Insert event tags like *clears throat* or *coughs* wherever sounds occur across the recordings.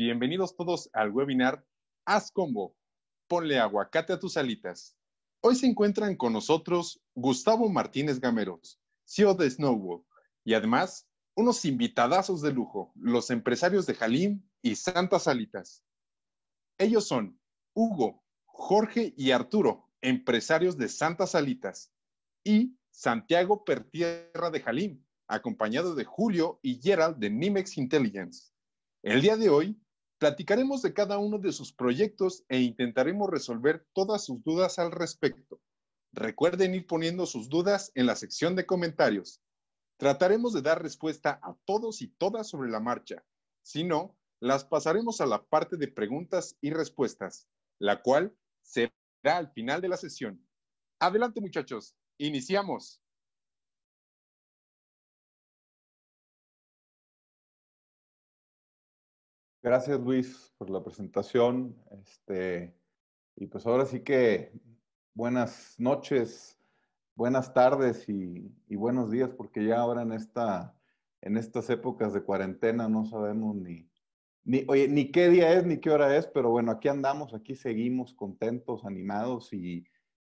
bienvenidos todos al webinar Haz Combo, ponle aguacate a tus alitas. Hoy se encuentran con nosotros Gustavo Martínez Gameros, CEO de Snowball, y además unos invitadazos de lujo, los empresarios de Jalim y Santas Alitas. Ellos son Hugo, Jorge y Arturo, empresarios de Santas Alitas, y Santiago Pertierra de Jalim, acompañado de Julio y Gerald de Nimex Intelligence. El día de hoy platicaremos de cada uno de sus proyectos e intentaremos resolver todas sus dudas al respecto. Recuerden ir poniendo sus dudas en la sección de comentarios. Trataremos de dar respuesta a todos y todas sobre la marcha. Si no, las pasaremos a la parte de preguntas y respuestas, la cual será al final de la sesión. Adelante muchachos, iniciamos. Gracias Luis por la presentación. Este, y pues ahora sí que buenas noches, buenas tardes y, buenos días, porque ya ahora en, esta, en estas épocas de cuarentena no sabemos ni, ni, oye, ni qué día es ni qué hora es, pero bueno, aquí andamos, aquí seguimos contentos, animados y,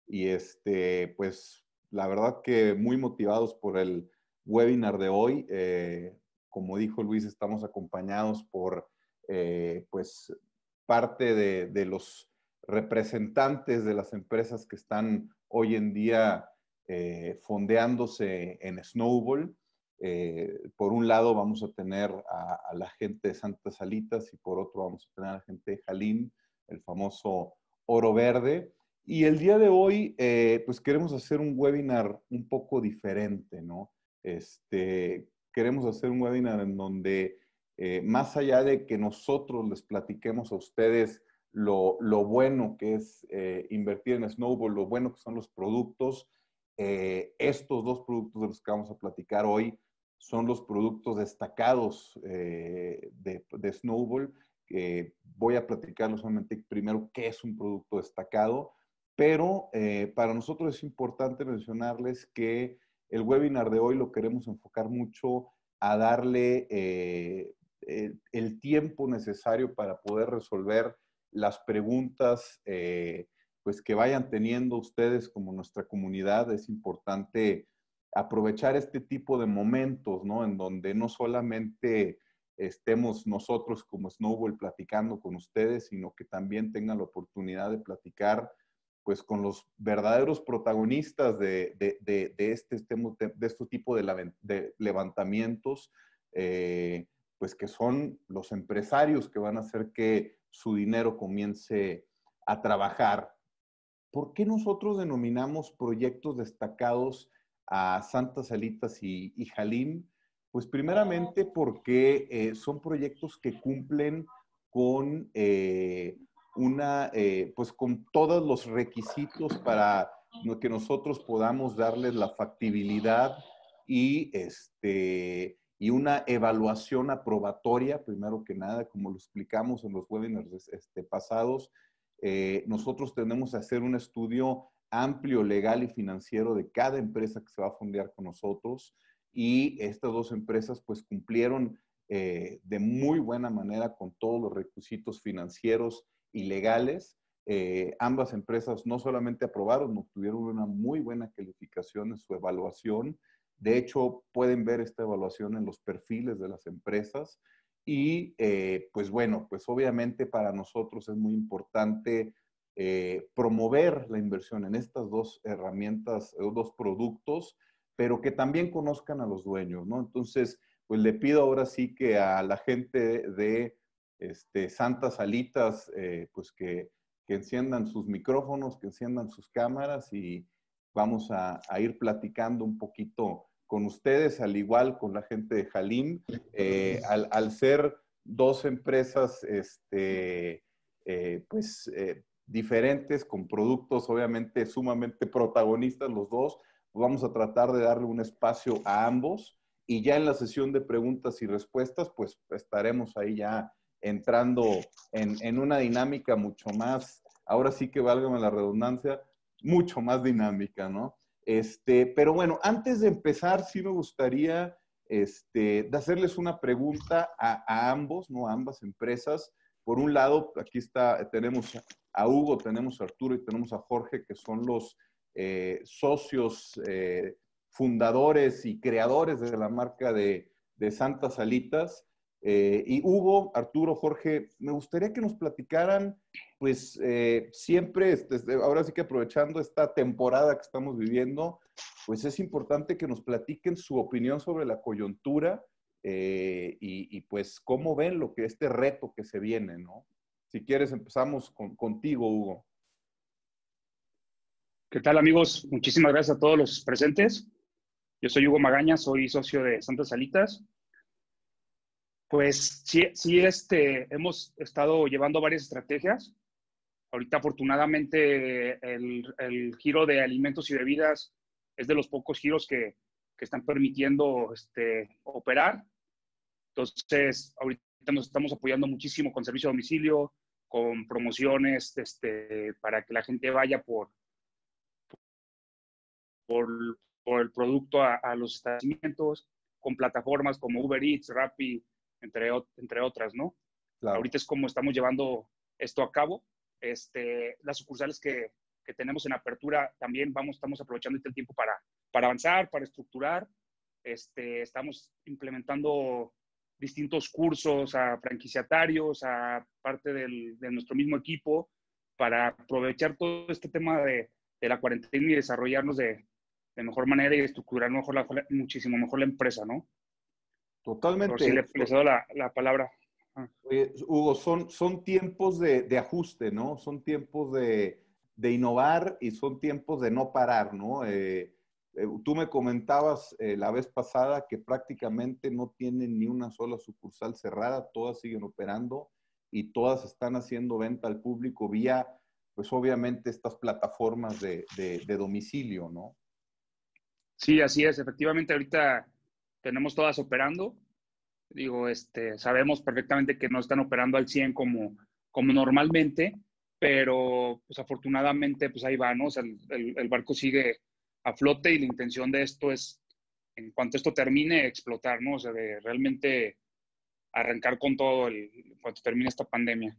y este, pues la verdad que muy motivados por el webinar de hoy. Eh, como dijo Luis, estamos acompañados por eh, pues parte de, los representantes de las empresas que están hoy en día eh, fondeándose en Snowball. Eh, por un lado vamos a tener a, la gente de Santa Salitas y por otro vamos a tener a la gente de Jalín, el famoso oro verde. Y el día de hoy, pues queremos hacer un webinar un poco diferente, ¿no? Este, queremos hacer un webinar en donde eh, más allá de que nosotros les platiquemos a ustedes lo, bueno que es eh, invertir en Snowball, lo bueno que son los productos, eh, estos dos productos de los que vamos a platicar hoy son los productos destacados de, de, Snowball. voy a platicarles solamente primero qué es un producto destacado, pero para nosotros es importante mencionarles que el webinar de hoy lo queremos enfocar mucho a darle eh, el tiempo necesario para poder resolver las preguntas eh, pues que vayan teniendo ustedes como nuestra comunidad. Es importante aprovechar este tipo de momentos, ¿no? En donde no solamente estemos nosotros como Snowball platicando con ustedes, sino que también tengan la oportunidad de platicar pues con los verdaderos protagonistas de, de, de, este, de, este tipo de, levantamientos, eh, pues que son los empresarios que van a hacer que su dinero comience a trabajar. ¿Por qué nosotros denominamos proyectos destacados a Santa Salitas y, y Jalim? Pues primeramente porque eh, son proyectos que cumplen con eh, una, eh, pues con todos los requisitos para que nosotros podamos darles la factibilidad y este, y una evaluación aprobatoria, primero que nada, como lo explicamos en los webinars este, pasados, eh, nosotros tenemos que hacer un estudio amplio, legal y financiero de cada empresa que se va a fondear con nosotros y estas dos empresas pues cumplieron eh, de muy buena manera con todos los requisitos financieros y legales. Eh, ambas empresas no solamente aprobaron, obtuvieron una muy buena calificación en su evaluación de hecho, pueden ver esta evaluación en los perfiles de las empresas. Y eh, pues bueno, pues obviamente para nosotros es muy importante eh, promover la inversión en estas dos herramientas, o dos productos, pero que también conozcan a los dueños, ¿no? Entonces, pues le pido ahora sí que a la gente de este, Santas Alitas, eh, pues que, que, enciendan sus micrófonos, que enciendan sus cámaras y vamos a ir platicando un poquito con ustedes, al igual con la gente de Jalim, eh, al, ser dos empresas, este, eh, pues, eh, diferentes, con productos obviamente sumamente protagonistas los dos, vamos a tratar de darle un espacio a ambos y ya en la sesión de preguntas y respuestas, pues estaremos ahí ya entrando en, en una dinámica mucho más, ahora sí que válgame la redundancia, mucho más dinámica, ¿no? Este, pero bueno, antes de empezar, sí me gustaría este, de hacerles una pregunta a, ambos, ¿no? A ambas empresas. Por un lado, aquí está, tenemos a Hugo, tenemos a Arturo y tenemos a Jorge, que son los eh, socios eh, fundadores y creadores de la marca de, de Santas Salitas. Eh, y Hugo, Arturo, Jorge, me gustaría que nos platicaran, pues eh, siempre, este, este, ahora sí que aprovechando esta temporada que estamos viviendo, pues es importante que nos platiquen su opinión sobre la coyuntura eh, y, pues cómo ven lo que este reto que se viene, ¿no? Si quieres, empezamos contigo, Hugo. ¿Qué tal, amigos? Muchísimas gracias a todos los presentes. Yo soy Hugo Magaña, soy socio de Santas Salitas. Pues sí, sí este, hemos estado llevando varias estrategias. Ahorita, afortunadamente, el, giro de alimentos y bebidas es de los pocos giros que, están permitiendo este, operar. Entonces, ahorita nos estamos apoyando muchísimo con servicio a domicilio, con promociones este, para que la gente vaya por, por, el producto a, a, los establecimientos, con plataformas como Uber Eats, Rappi, entre, entre otras, ¿no? Ahorita es como estamos llevando esto a cabo. Este, las sucursales que, que tenemos en apertura también vamos, estamos aprovechando este tiempo para, para avanzar, para estructurar. Este, estamos implementando distintos cursos a franquiciatarios, a parte del, de nuestro mismo equipo, para aprovechar todo este tema de, de la cuarentena y desarrollarnos de, de, mejor manera y estructurar mejor la, muchísimo mejor la empresa, ¿no? Totalmente. Por si le, les doy la, la palabra. Hugo, son, son tiempos de, de, ajuste, ¿no? Son tiempos de, de, innovar y son tiempos de no parar, ¿no? Eh, eh, tú me comentabas eh, la vez pasada que prácticamente no tienen ni una sola sucursal cerrada, todas siguen operando y todas están haciendo venta al público vía, pues obviamente, estas plataformas de, de domicilio, ¿no? Sí, así es. Efectivamente, ahorita tenemos todas operando. Digo, este, sabemos perfectamente que no están operando al 100 como, como normalmente, pero pues afortunadamente pues ahí va, ¿no? O sea, el, el, barco sigue a flote y la intención de esto es, en cuanto esto termine, explotar, ¿no? O sea, de realmente arrancar con todo el, en cuanto termine esta pandemia.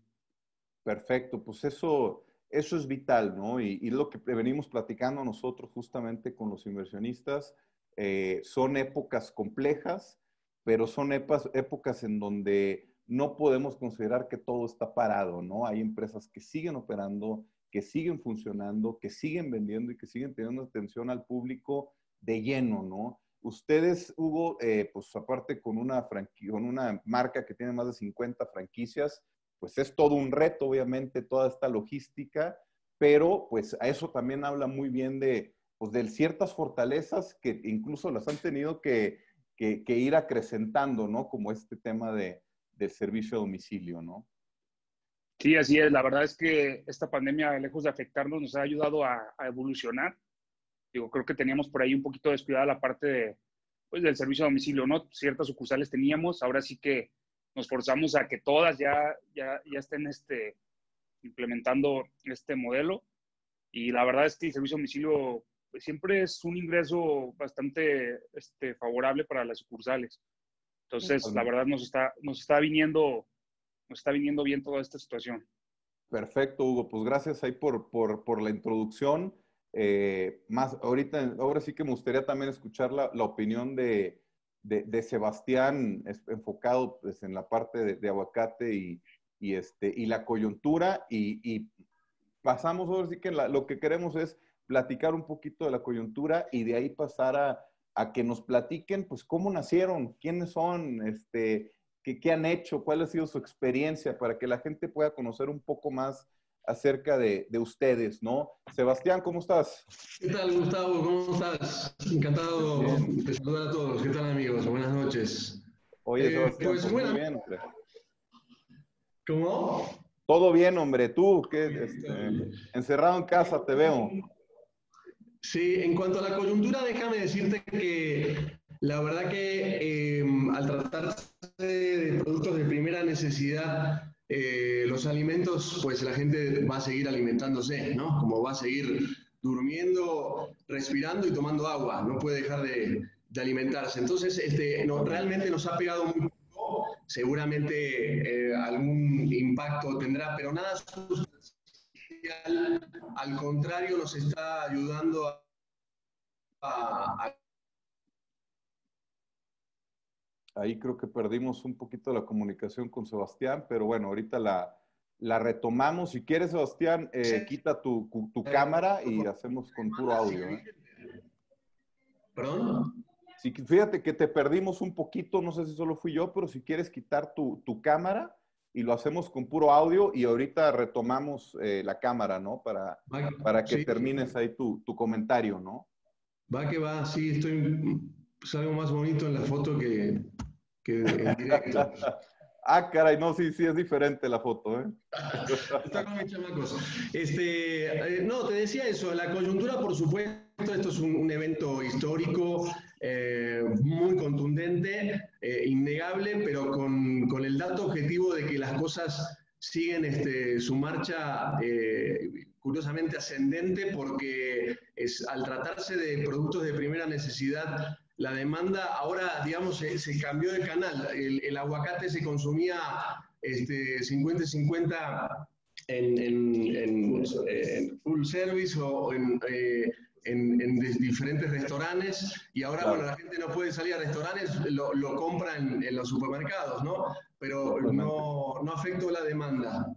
Perfecto, pues eso, eso es vital, ¿no? Y, y lo que venimos platicando nosotros justamente con los inversionistas, eh, son épocas complejas, pero son épocas en donde no podemos considerar que todo está parado, ¿no? Hay empresas que siguen operando, que siguen funcionando, que siguen vendiendo y que siguen teniendo atención al público de lleno, ¿no? Ustedes, Hugo, eh, pues aparte con una, con una marca que tiene más de 50 franquicias, pues es todo un reto, obviamente, toda esta logística, pero pues a eso también habla muy bien de, pues, de ciertas fortalezas que incluso las han tenido que, ir acrecentando, ¿no? Como este tema de, del servicio a domicilio, ¿no? Sí, así es. La verdad es que esta pandemia, lejos de afectarnos, nos ha ayudado a, evolucionar. Digo, creo que teníamos por ahí un poquito descuidada la parte de, pues, del servicio a domicilio, ¿no? Ciertas sucursales teníamos, ahora sí que nos forzamos a que todas ya, ya, ya estén este, implementando este modelo. Y la verdad es que el servicio a domicilio siempre es un ingreso bastante este, favorable para las sucursales. Entonces, la verdad nos está, nos está viniendo, nos está viniendo bien toda esta situación. Perfecto, Hugo. Pues gracias ahí por, por, por la introducción. Eh, más ahorita, ahora sí que me gustaría también escuchar la, la opinión de, de, de, Sebastián, enfocado pues, en la parte de, aguacate y, y, este, y la coyuntura. Y, y pasamos ahora sí que lo que queremos es platicar un poquito de la coyuntura y de ahí pasar a, a que nos platiquen, pues, cómo nacieron, quiénes son, este, qué, qué, han hecho, cuál ha sido su experiencia, para que la gente pueda conocer un poco más acerca de, de ustedes, ¿no? Sebastián, ¿cómo estás? ¿Qué tal, Gustavo? ¿Cómo estás? Encantado de saludar a todos. ¿Qué tal, amigos? Buenas noches. Oye, eh, Sebastián, pues, pues, muy bien, hombre. ¿Cómo? Todo bien, hombre. Tú, que este, encerrado en casa, te veo. Sí, en cuanto a la coyuntura, déjame decirte que la verdad que em, al tratarse de productos de primera necesidad, eh, los alimentos, pues la gente va a seguir alimentándose, ¿no? Como va a seguir durmiendo, respirando y tomando agua. No puede dejar de, alimentarse. Entonces, este, no, realmente nos ha pegado muy poco, seguramente eh, algún impacto tendrá, pero nada al contrario, nos está ayudando a Ahí creo que perdimos un poquito la comunicación con Sebastián, pero bueno, ahorita la, la retomamos. Si quieres, Sebastián, eh, quita tu, tu, eh, cámara y hacemos con puro audio. ¿eh? ¿Perdón? Sí, fíjate que te perdimos un poquito, no sé si solo fui yo, pero si quieres quitar tu, tu cámara y lo hacemos con puro audio y ahorita retomamos la cámara, ¿no? Para, para que termines ahí tu, tu, comentario, ¿no? Va que va, sí, estoy, salgo más bonito en la foto que, que en directo. *laughs* ah, caray, no, sí, sí, es diferente la foto, ¿eh? *laughs* Está con mis chamacos. Este, eh, no, te decía eso, la coyuntura, por supuesto, esto es un, evento histórico, eh, muy contundente, eh, innegable, pero con, con, el dato objetivo de que las cosas siguen este, su marcha curiosamente ascendente porque es, al tratarse de productos de primera necesidad la demanda ahora, digamos, se, cambió de canal. El, aguacate se consumía este, 50-50 en, full service o en, eh, diferentes restaurantes y ahora, bueno, la gente no puede salir a restaurantes, lo, lo compra en, los supermercados, ¿no? Pero no, no afectó la demanda.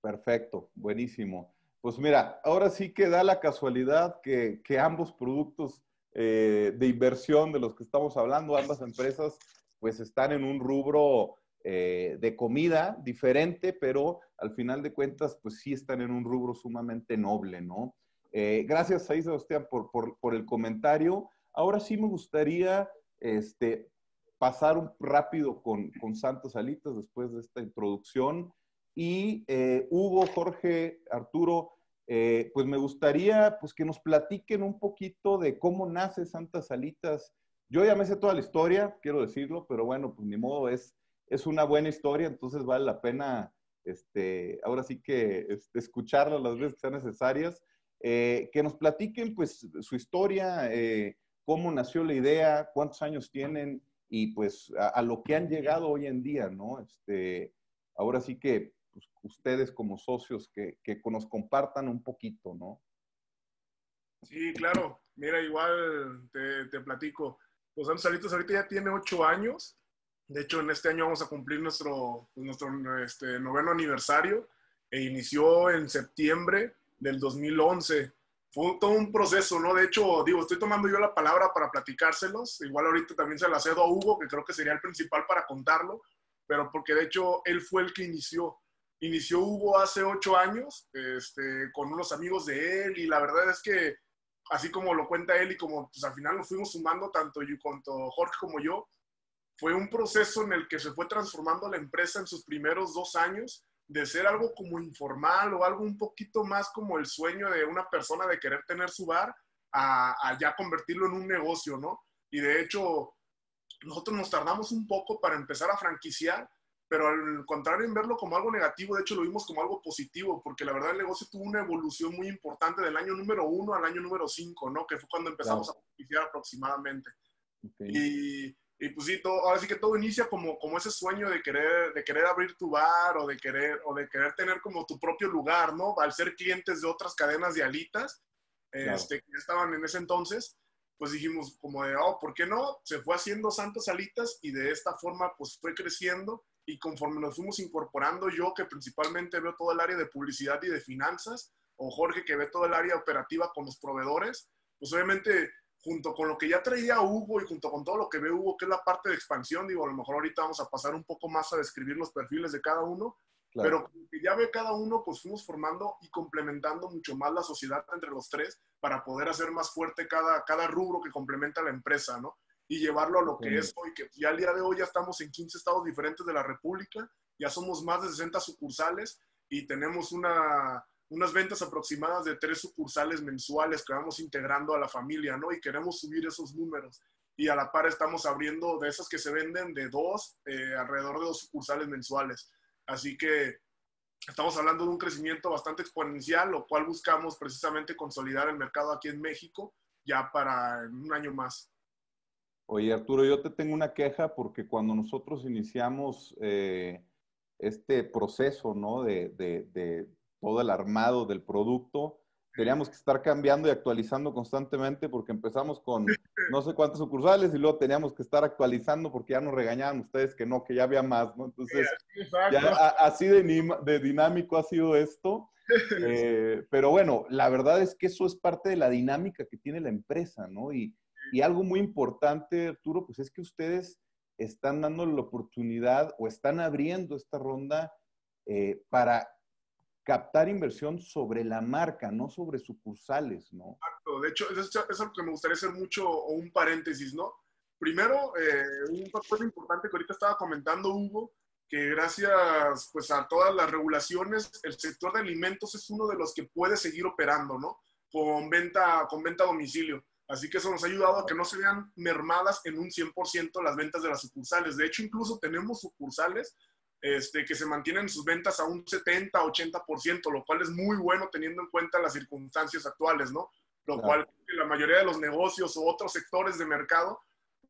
Perfecto, buenísimo. Pues mira, ahora sí que da la casualidad que, que ambos productos eh, de inversión de los que estamos hablando, ambas empresas pues están en un rubro eh, de comida diferente, pero al final de cuentas pues sí están en un rubro sumamente noble, ¿no? Eh, gracias a Sebastián por, por, el comentario. Ahora sí me gustaría este, pasar un rápido con, con Santos Alitas después de esta introducción. Y Hugo, Jorge, Arturo, eh, pues me gustaría pues, que nos platiquen un poquito de cómo nace Santas Salitas. Yo ya me sé toda la historia, quiero decirlo, pero bueno, pues ni modo, es, es una buena historia, entonces vale la pena este, ahora sí que este, escucharla las veces que sean necesarias. Eh, que nos platiquen pues su historia, eh, cómo nació la idea, cuántos años tienen y pues a, lo que han llegado hoy en día, ¿no? Este, ahora sí que pues, ustedes como socios que, que, nos compartan un poquito, ¿no? Sí, claro. Mira, igual te, platico. Pues Santos Salitas ahorita ya tiene ocho años. De hecho, en este año vamos a cumplir nuestro, pues, nuestro este, noveno aniversario. E inició en septiembre del 2011. Fue todo un proceso, ¿no? De hecho, digo, estoy tomando yo la palabra para platicárselos. Igual ahorita también se la cedo a Hugo, que creo que sería el principal para contarlo, pero porque de hecho él fue el que inició inició Hugo hace ocho años este, con unos amigos de él y la verdad es que así como lo cuenta él y como pues al final nos fuimos sumando tanto yo tanto Jorge como yo, fue un proceso en el que se fue transformando la empresa en sus primeros dos años de ser algo como informal o algo un poquito más como el sueño de una persona de querer tener su bar a, a ya convertirlo en un negocio, ¿no? Y de hecho, nosotros nos tardamos un poco para empezar a franquiciar pero al contrario en verlo como algo negativo, de hecho lo vimos como algo positivo, porque la verdad el negocio tuvo una evolución muy importante del año número uno al año número cinco, ¿no? Que fue cuando empezamos a iniciar aproximadamente. Y, y, pues sí, todo, ahora sí que todo inicia como, como ese sueño de querer, de querer abrir tu bar o de, querer, o de querer tener como tu propio lugar, ¿no? Al ser clientes de otras cadenas de alitas, este, que estaban en ese entonces, pues dijimos como de, oh, ¿por qué no? Se fue haciendo Santas Alitas y de esta forma pues fue creciendo y conforme nos fuimos incorporando, yo que principalmente veo todo el área de publicidad y de finanzas, o Jorge que ve todo el área operativa con los proveedores, pues obviamente junto con lo que ya traía Hugo y junto con todo lo que ve Hugo, que es la parte de expansión, digo, a lo mejor ahorita vamos a pasar un poco más a describir los perfiles de cada uno, pero que ya ve cada uno, pues fuimos formando y complementando mucho más la sociedad entre los tres para poder hacer más fuerte cada, cada rubro que complementa la empresa, ¿no? y llevarlo a lo que es hoy, que ya al día de hoy ya estamos en 15 estados diferentes de la República, ya somos más de 60 sucursales y tenemos una, unas ventas aproximadas de tres sucursales mensuales que vamos integrando a la familia, ¿no? Y queremos subir esos números. Y a la par estamos abriendo de esas que se venden de dos, eh, alrededor de dos sucursales mensuales. Así que estamos hablando de un crecimiento bastante exponencial, lo cual buscamos precisamente consolidar el mercado aquí en México ya para un año más. Oye, Arturo, yo te tengo una queja porque cuando nosotros iniciamos eh, este proceso, ¿no? De, de, todo el armado del producto, teníamos que estar cambiando y actualizando constantemente porque empezamos con *laughs* no sé cuántas sucursales y luego teníamos que estar actualizando porque ya nos regañaban ustedes que no, que ya había más, ¿no? Entonces, ya así de, de, dinámico ha sido esto. *laughs* Eh, pero bueno, la verdad es que eso es parte de la dinámica que tiene la empresa, ¿no? Y, y algo muy importante, Arturo, pues es que ustedes están dando la oportunidad o están abriendo esta ronda eh, para captar inversión sobre la marca, no sobre sucursales, ¿no? Exacto. De hecho, eso es algo que me gustaría hacer mucho o un paréntesis, ¿no? Primero, eh, un factor importante que ahorita estaba comentando Hugo, que gracias pues a todas las regulaciones, el sector de alimentos es uno de los que puede seguir operando, ¿no? Con venta, con venta a domicilio. Así que eso nos ha ayudado a que no se vean mermadas en un 100% las ventas de las sucursales. De hecho, incluso tenemos sucursales este, que se mantienen sus ventas a un 70, 80%, lo cual es muy bueno teniendo en cuenta las circunstancias actuales, ¿no? Lo cual la mayoría de los negocios o otros sectores de mercado,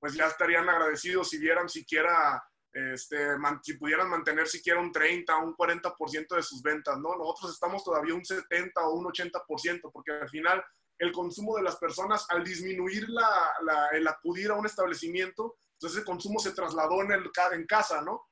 pues ya estarían agradecidos si vieran siquiera, este, si pudieran mantener siquiera un 30, un 40% de sus ventas, ¿no? Nosotros estamos todavía un 70 o un 80%, porque al final el consumo de las personas al disminuir la, el acudir a un establecimiento, entonces el consumo se trasladó en, el, en casa, ¿no?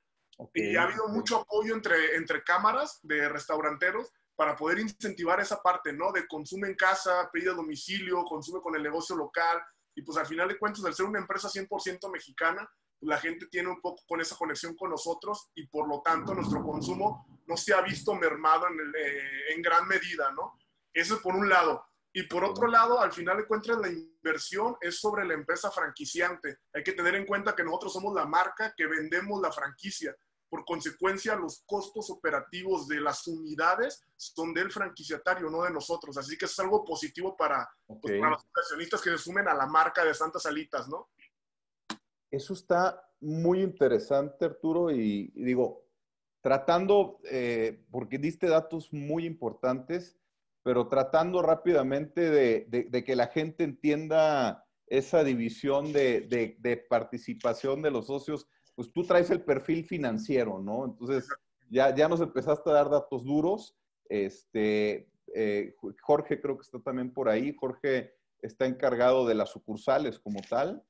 Y ha habido mucho apoyo entre, entre cámaras de restauranteros para poder incentivar esa parte, ¿no? De consumo en casa, pedido a domicilio, consumo con el negocio local. Y pues al final de cuentas, al ser una empresa 100% mexicana, pues la gente tiene un poco con esa conexión con nosotros y por lo tanto nuestro consumo no se ha visto mermado en, eh, en gran medida, ¿no? Eso por un lado. Y por otro lado, al final de cuentas, la inversión es sobre la empresa franquiciante. Hay que tener en cuenta que nosotros somos la marca que vendemos la franquicia. Por consecuencia, los costos operativos de las unidades son del franquiciatario, no de nosotros. Así que es algo positivo para, pues, para los inversionistas que se sumen a la marca de Santas Alitas, ¿no? Eso está muy interesante, Arturo, y, digo, tratando, eh, porque diste datos muy importantes, pero tratando rápidamente de, que la gente entienda esa división de, participación de los socios, pues tú traes el perfil financiero, ¿no? Entonces, ya, ya nos empezaste a dar datos duros. Este, eh, Jorge creo que está también por ahí. Jorge está encargado de las sucursales como tal.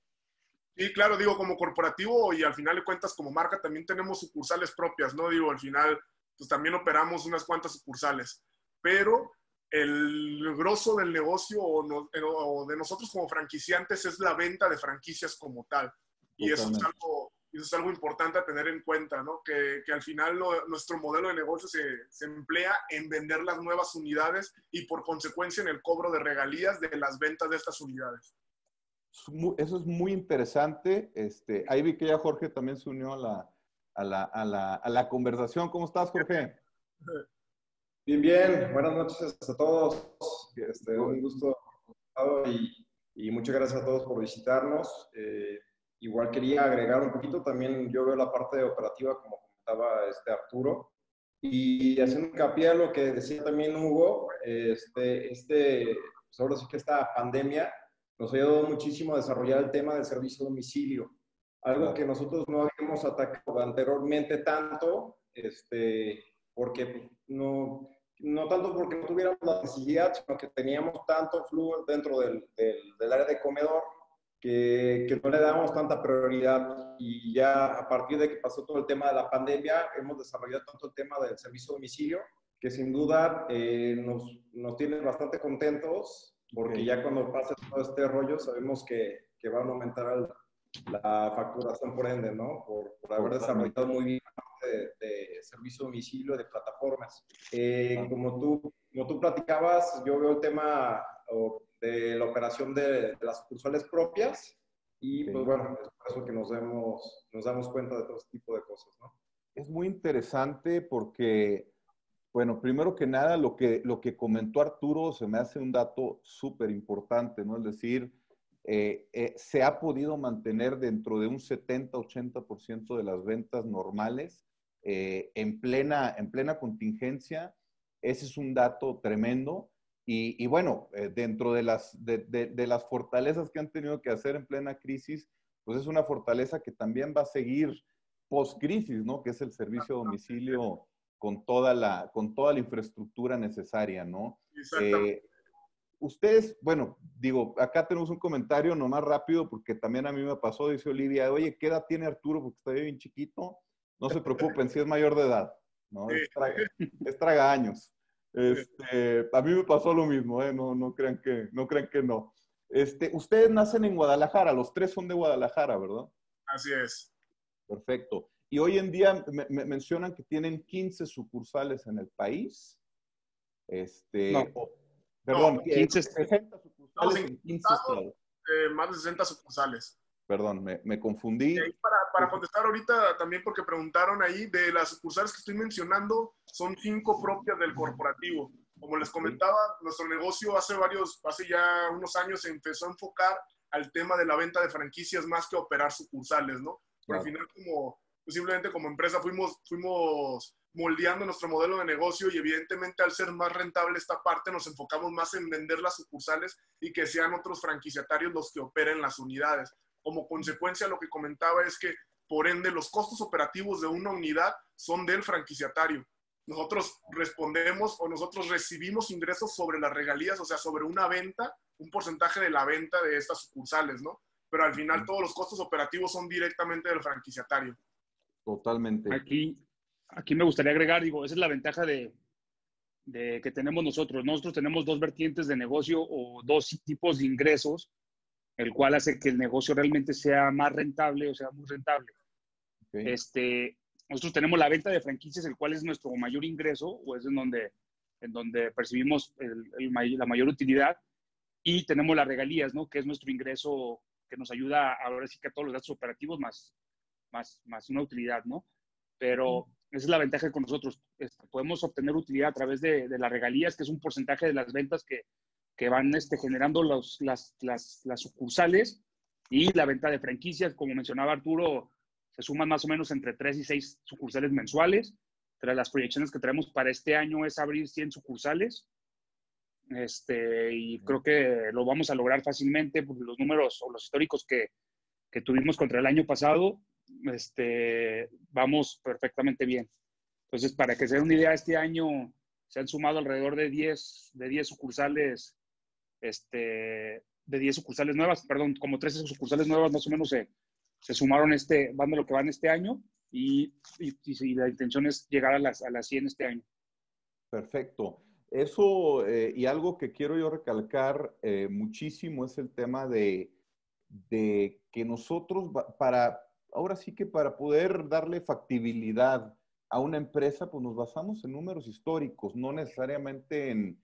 Sí, claro, digo, como corporativo y al final de cuentas como marca también tenemos sucursales propias, ¿no? Digo, al final, pues también operamos unas cuantas sucursales, pero el grosso del negocio o, de nosotros como franquiciantes es la venta de franquicias como tal. Y eso es, algo, eso es algo importante a tener en cuenta, ¿no? Que, que al final nuestro modelo de negocio se, se, emplea en vender las nuevas unidades y por consecuencia en el cobro de regalías de las ventas de estas unidades. Eso es muy interesante. Este, ahí vi que ya Jorge también se unió a la, a la, a la, a la conversación. ¿Cómo estás, Jorge? Bien, bien. Buenas noches a todos. Este, un gusto y, y, muchas gracias a todos por visitarnos. Eh, igual quería agregar un poquito, también yo veo la parte operativa como comentaba este Arturo. Y haciendo hincapié a lo que decía también Hugo, este, este, pues ahora sí que esta pandemia nos ha ayudado muchísimo a desarrollar el tema del servicio a domicilio. Algo que nosotros no habíamos atacado anteriormente tanto, este, porque pues, no, no tanto porque no tuviéramos la necesidad, sino que teníamos tanto flujo dentro del, del, área de comedor que, que, no le dábamos tanta prioridad. Y ya a partir de que pasó todo el tema de la pandemia, hemos desarrollado tanto el tema del servicio a domicilio, que sin duda eh, nos, nos tiene bastante contentos, porque ya cuando pase todo este rollo sabemos que, que van a aumentar la facturación por ende, ¿no? Por, por haber desarrollado muy bien de, servicio a domicilio, de plataformas. Eh, como, tú, como tú platicabas, yo veo el tema de la operación de, las sucursales propias y pues bueno, es por eso que nos, demos, nos damos cuenta de todo este tipo de cosas, ¿no? Es muy interesante porque, bueno, primero que nada, lo que, lo que comentó Arturo se me hace un dato súper importante, ¿no? Es decir, eh, eh, se ha podido mantener dentro de un 70-80% de las ventas normales eh, en, plena, en plena contingencia. Ese es un dato tremendo. Y, y bueno, dentro de las, de, de, las fortalezas que han tenido que hacer en plena crisis, pues es una fortaleza que también va a seguir post-crisis, ¿no? Que es el servicio a domicilio con toda la, con toda la infraestructura necesaria, ¿no? Eh, ustedes, bueno, digo, acá tenemos un comentario nomás rápido porque también a mí me pasó, dice Olivia, oye, ¿qué edad tiene Arturo? Porque está bien chiquito. No se preocupen, si es mayor de edad, ¿no? Es, traga, años. Este, a mí me pasó lo mismo, ¿eh? No, no, crean que, no crean que no. Este, ustedes nacen en Guadalajara, los tres son de Guadalajara, ¿verdad? Así es. Perfecto. Y hoy en día me, mencionan que tienen 15 sucursales en el país. Este, perdón, 15, 60 sucursales en 15 estados. Eh, más de 60 sucursales. Perdón, me, me confundí. para, para, contestar ahorita también, porque preguntaron ahí, de las sucursales que estoy mencionando, son cinco propias del corporativo. Como les comentaba, nuestro negocio hace varios, hace ya unos años se empezó a enfocar al tema de la venta de franquicias más que operar sucursales, ¿no? Pero al final, como pues, simplemente como empresa fuimos, fuimos moldeando nuestro modelo de negocio y evidentemente al ser más rentable esta parte nos enfocamos más en vender las sucursales y que sean otros franquiciatarios los que operen las unidades. Como consecuencia, lo que comentaba es que, por ende, los costos operativos de una unidad son del franquiciatario. Nosotros respondemos o nosotros recibimos ingresos sobre las regalías, o sea, sobre una venta, un porcentaje de la venta de estas sucursales, ¿no? Pero al final todos los costos operativos son directamente del franquiciatario. Totalmente. Aquí, aquí me gustaría agregar, digo, esa es la ventaja de, de que tenemos nosotros. Nosotros tenemos dos vertientes de negocio o dos tipos de ingresos, el cual hace que el negocio realmente sea más rentable o sea muy rentable. Este, nosotros tenemos la venta de franquicias, el cual es nuestro mayor ingreso o es en donde, en donde percibimos el, la mayor utilidad. Y tenemos las regalías, ¿no? Que es nuestro ingreso que nos ayuda ahora sí que a todos los datos operativos más, más, más una utilidad, ¿no? Pero esa es la ventaja con nosotros. Este, podemos obtener utilidad a través de, de, las regalías, que es un porcentaje de las ventas que, que van este, generando los, las, las, las, sucursales y la venta de franquicias. Como mencionaba Arturo, se suman más o menos entre 3 y 6 sucursales mensuales. Entre las proyecciones que tenemos para este año es abrir 100 sucursales. Este, y creo que lo vamos a lograr fácilmente porque los números o los históricos que, que tuvimos contra el año pasado este, vamos perfectamente bien. Entonces, para que se den una idea, este año se han sumado alrededor de 10, de 10 sucursales, este, de 10 sucursales nuevas, perdón, como 13 sucursales nuevas más o menos se, se sumaron este, van de lo que van este año y, y, la intención es llegar a las, a las 100 este año. Perfecto. Eso, eh, y algo que quiero yo recalcar eh, muchísimo es el tema de, de que nosotros, para, ahora sí que para poder darle factibilidad a una empresa, pues nos basamos en números históricos, no necesariamente en,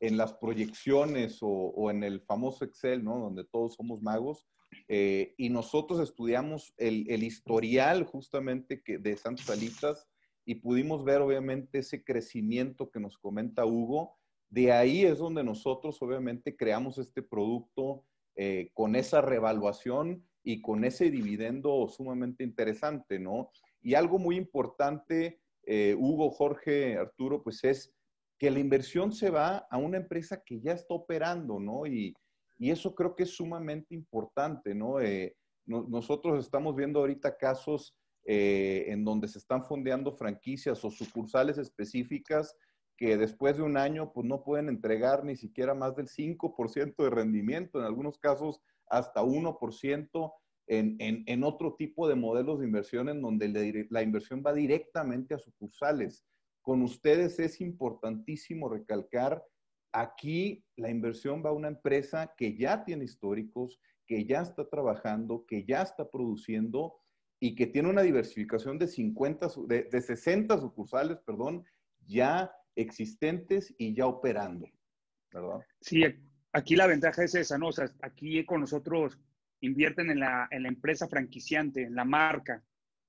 las proyecciones o, en el famoso Excel, ¿no? Donde todos somos magos. Eh, y nosotros estudiamos el, historial justamente que, de Santas Alitas y pudimos ver obviamente ese crecimiento que nos comenta Hugo. De ahí es donde nosotros obviamente creamos este producto eh, con esa revaluación y con ese dividendo sumamente interesante, ¿no? Y algo muy importante, eh, Hugo, Jorge, Arturo, pues es que la inversión se va a una empresa que ya está operando, ¿no? Y, y eso creo que es sumamente importante, ¿no? Eh, nosotros estamos viendo ahorita casos eh, en donde se están fondeando franquicias o sucursales específicas que después de un año pues no pueden entregar ni siquiera más del 5% de rendimiento, en algunos casos hasta 1% en, en, en, otro tipo de modelos de inversión en donde la, inversión va directamente a sucursales. Con ustedes es importantísimo recalcar, aquí la inversión va a una empresa que ya tiene históricos, que ya está trabajando, que ya está produciendo y que tiene una diversificación de 50, de, de 60 sucursales, perdón, ya existentes y ya operando, ¿verdad? Sí, aquí la ventaja es esa, ¿no? O sea, aquí con nosotros invierten en la, en la empresa franquiciante, en la marca.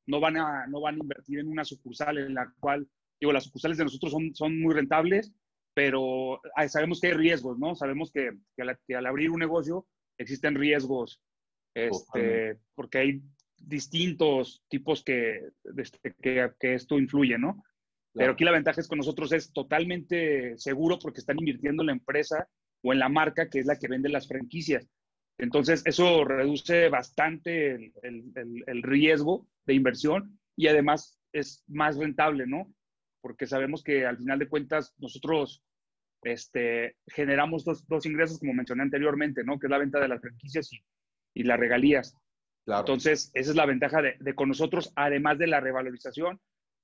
No van, a, no van a invertir en una sucursal en la cual, digo, las sucursales de nosotros son, son muy rentables, pero sabemos que hay riesgos, ¿no? Sabemos que, que, al, abrir un negocio existen riesgos, este, porque hay distintos tipos que, este, que, que, esto influye, ¿no? Pero aquí la ventaja es que nosotros es totalmente seguro porque están invirtiendo en la empresa o en la marca que es la que vende las franquicias. Entonces, eso reduce bastante el, el, riesgo de inversión y además es más rentable, ¿no? Porque sabemos que al final de cuentas nosotros este, generamos dos, dos, ingresos, como mencioné anteriormente, ¿no? Que es la venta de las franquicias y, y las regalías. Entonces, esa es la ventaja de, de, con nosotros, además de la revalorización,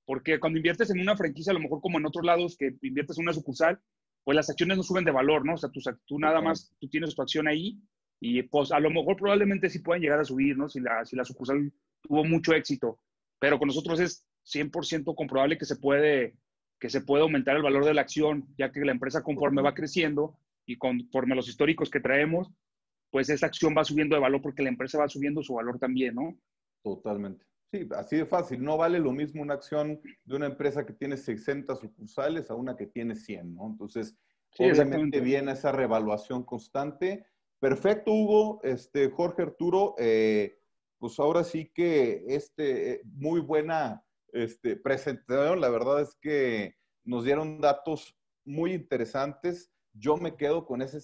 porque cuando inviertes en una franquicia, a lo mejor como en otros lados, que inviertes en una sucursal, pues las acciones no suben de valor, ¿no? O sea, tú, tú nada más, tú tienes tu acción ahí y pues a lo mejor probablemente sí pueden llegar a subir, ¿no? Si la, si la sucursal tuvo mucho éxito, pero con nosotros es 100% comprobable que se puede que se puede aumentar el valor de la acción, ya que la empresa conforme va creciendo y conforme los históricos que traemos, pues esa acción va subiendo de valor porque la empresa va subiendo su valor también, ¿no? Totalmente. Sí, así de fácil. No vale lo mismo una acción de una empresa que tiene 60 sucursales a una que tiene 100, ¿no? Entonces, obviamente viene esa revaluación constante. Perfecto, Hugo. Este, Jorge Arturo, eh, pues ahora sí que este, eh, muy buena este, presentación. La verdad es que nos dieron datos muy interesantes. Yo me quedo con ese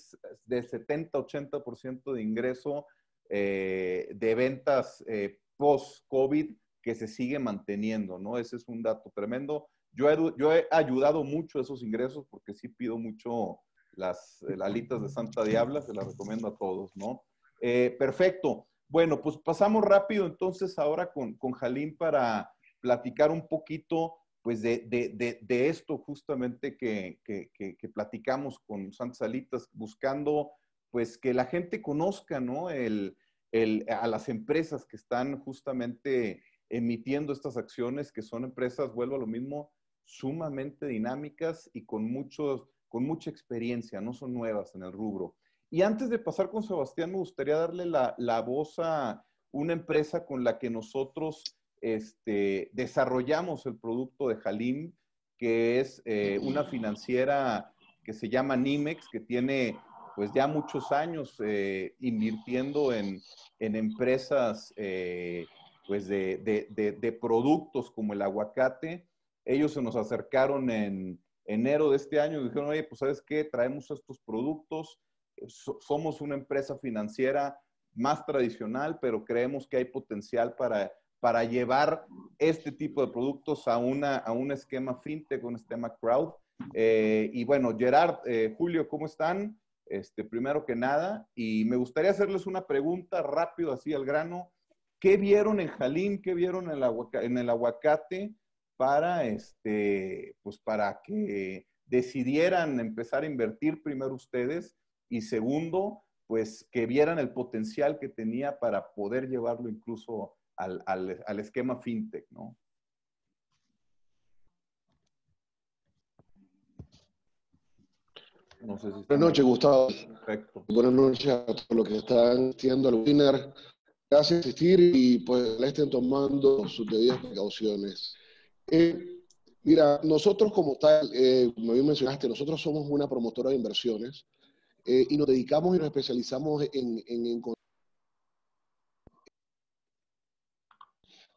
de 70-80% de ingreso eh, de ventas eh, post-COVID que se sigue manteniendo, ¿no? Ese es un dato tremendo. Yo he, yo he ayudado mucho a esos ingresos porque sí pido mucho las, alitas de Santa Diabla, se las recomiendo a todos, ¿no? Eh, perfecto. Bueno, pues pasamos rápido entonces ahora con, con Jalín para platicar un poquito pues de, de, de, esto justamente que, platicamos con Santas Alitas, buscando pues que la gente conozca, ¿no? El, el, a las empresas que están justamente emitiendo estas acciones, que son empresas, vuelvo a lo mismo, sumamente dinámicas y con, muchos, con mucha experiencia, no son nuevas en el rubro. Y antes de pasar con Sebastián, me gustaría darle la, la voz a una empresa con la que nosotros este, desarrollamos el producto de Halim, que es eh, una financiera que se llama Nimex, que tiene pues ya muchos años eh, invirtiendo en, empresas eh, pues de, productos como el aguacate. Ellos se nos acercaron en enero de este año y dijeron, oye, pues sabes qué, traemos estos productos, somos una empresa financiera más tradicional, pero creemos que hay potencial para para llevar este tipo de productos a, una, a un esquema fintech, un esquema crowd. Eh, y bueno, Gerard, eh, Julio, ¿cómo están? Este, primero que nada, y me gustaría hacerles una pregunta rápido, así al grano. ¿Qué vieron en Jalín? ¿Qué vieron en el, aguacate, en el aguacate para, este, pues para que decidieran empezar a invertir primero ustedes y segundo, pues que vieran el potencial que tenía para poder llevarlo incluso al, al, al esquema fintech, ¿no? No sé si Buenas noches, Gustavo. Perfecto. Buenas noches a todos los que están haciendo el webinar. Gracias por asistir y pues le estén tomando sus debidas precauciones. Eh, mira, nosotros como tal, eh, como bien mencionaste, nosotros somos una promotora de inversiones eh, y nos dedicamos y nos especializamos en, en, en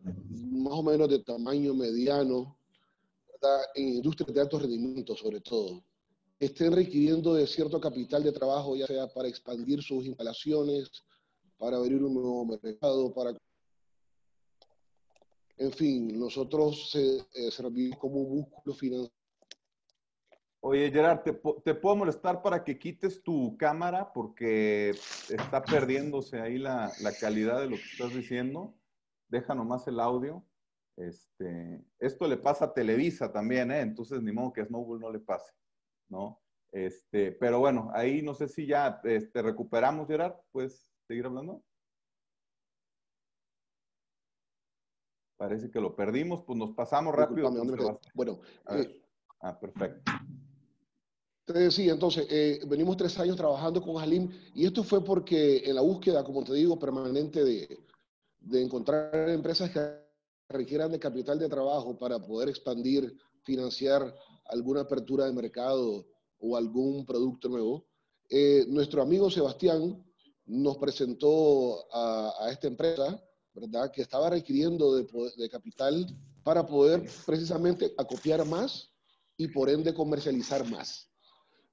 más o menos de tamaño mediano, en industrias de alto rendimiento sobre todo, estén requiriendo de cierto capital de trabajo, ya sea para expandir sus instalaciones, para abrir un nuevo mercado, para... En fin, nosotros eh, servimos como un músculo financiero. Oye, Gerard, ¿te, ¿te, puedo molestar para que quites tu cámara? Porque está perdiéndose ahí la, la calidad de lo que estás diciendo deja nomás el audio. Este, esto le pasa a Televisa también, ¿eh? Entonces, ni modo que a Snowball no le pase, ¿no? Este, pero bueno, ahí no sé si ya este, recuperamos, Gerard. ¿Puedes seguir hablando? Parece que lo perdimos, pues nos pasamos rápido. Bueno, eh, ah, perfecto. Te decía, entonces, eh, venimos tres años trabajando con Halim y esto fue porque en la búsqueda, como te digo, permanente de, de encontrar empresas que requieran de capital de trabajo para poder expandir, financiar alguna apertura de mercado o algún producto nuevo. Eh, nuestro amigo Sebastián nos presentó a, esta empresa, ¿verdad? Que estaba requiriendo de, de, capital para poder precisamente acopiar más y por ende comercializar más.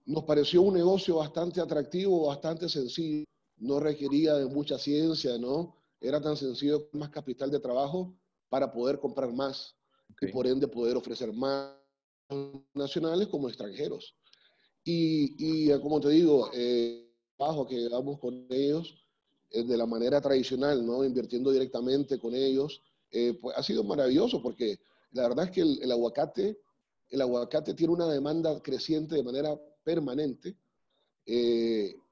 Nos pareció un negocio bastante atractivo, bastante sencillo no requería de mucha ciencia, ¿no? Era tan sencillo, más capital de trabajo para poder comprar más y por ende poder ofrecer más nacionales como extranjeros. Y, y eh, como te digo, el eh, trabajo que damos con ellos eh, de la manera tradicional, ¿no? Invirtiendo directamente con ellos, pues ha sido maravilloso porque la verdad es que el, aguacate, el aguacate tiene una demanda creciente de manera permanente.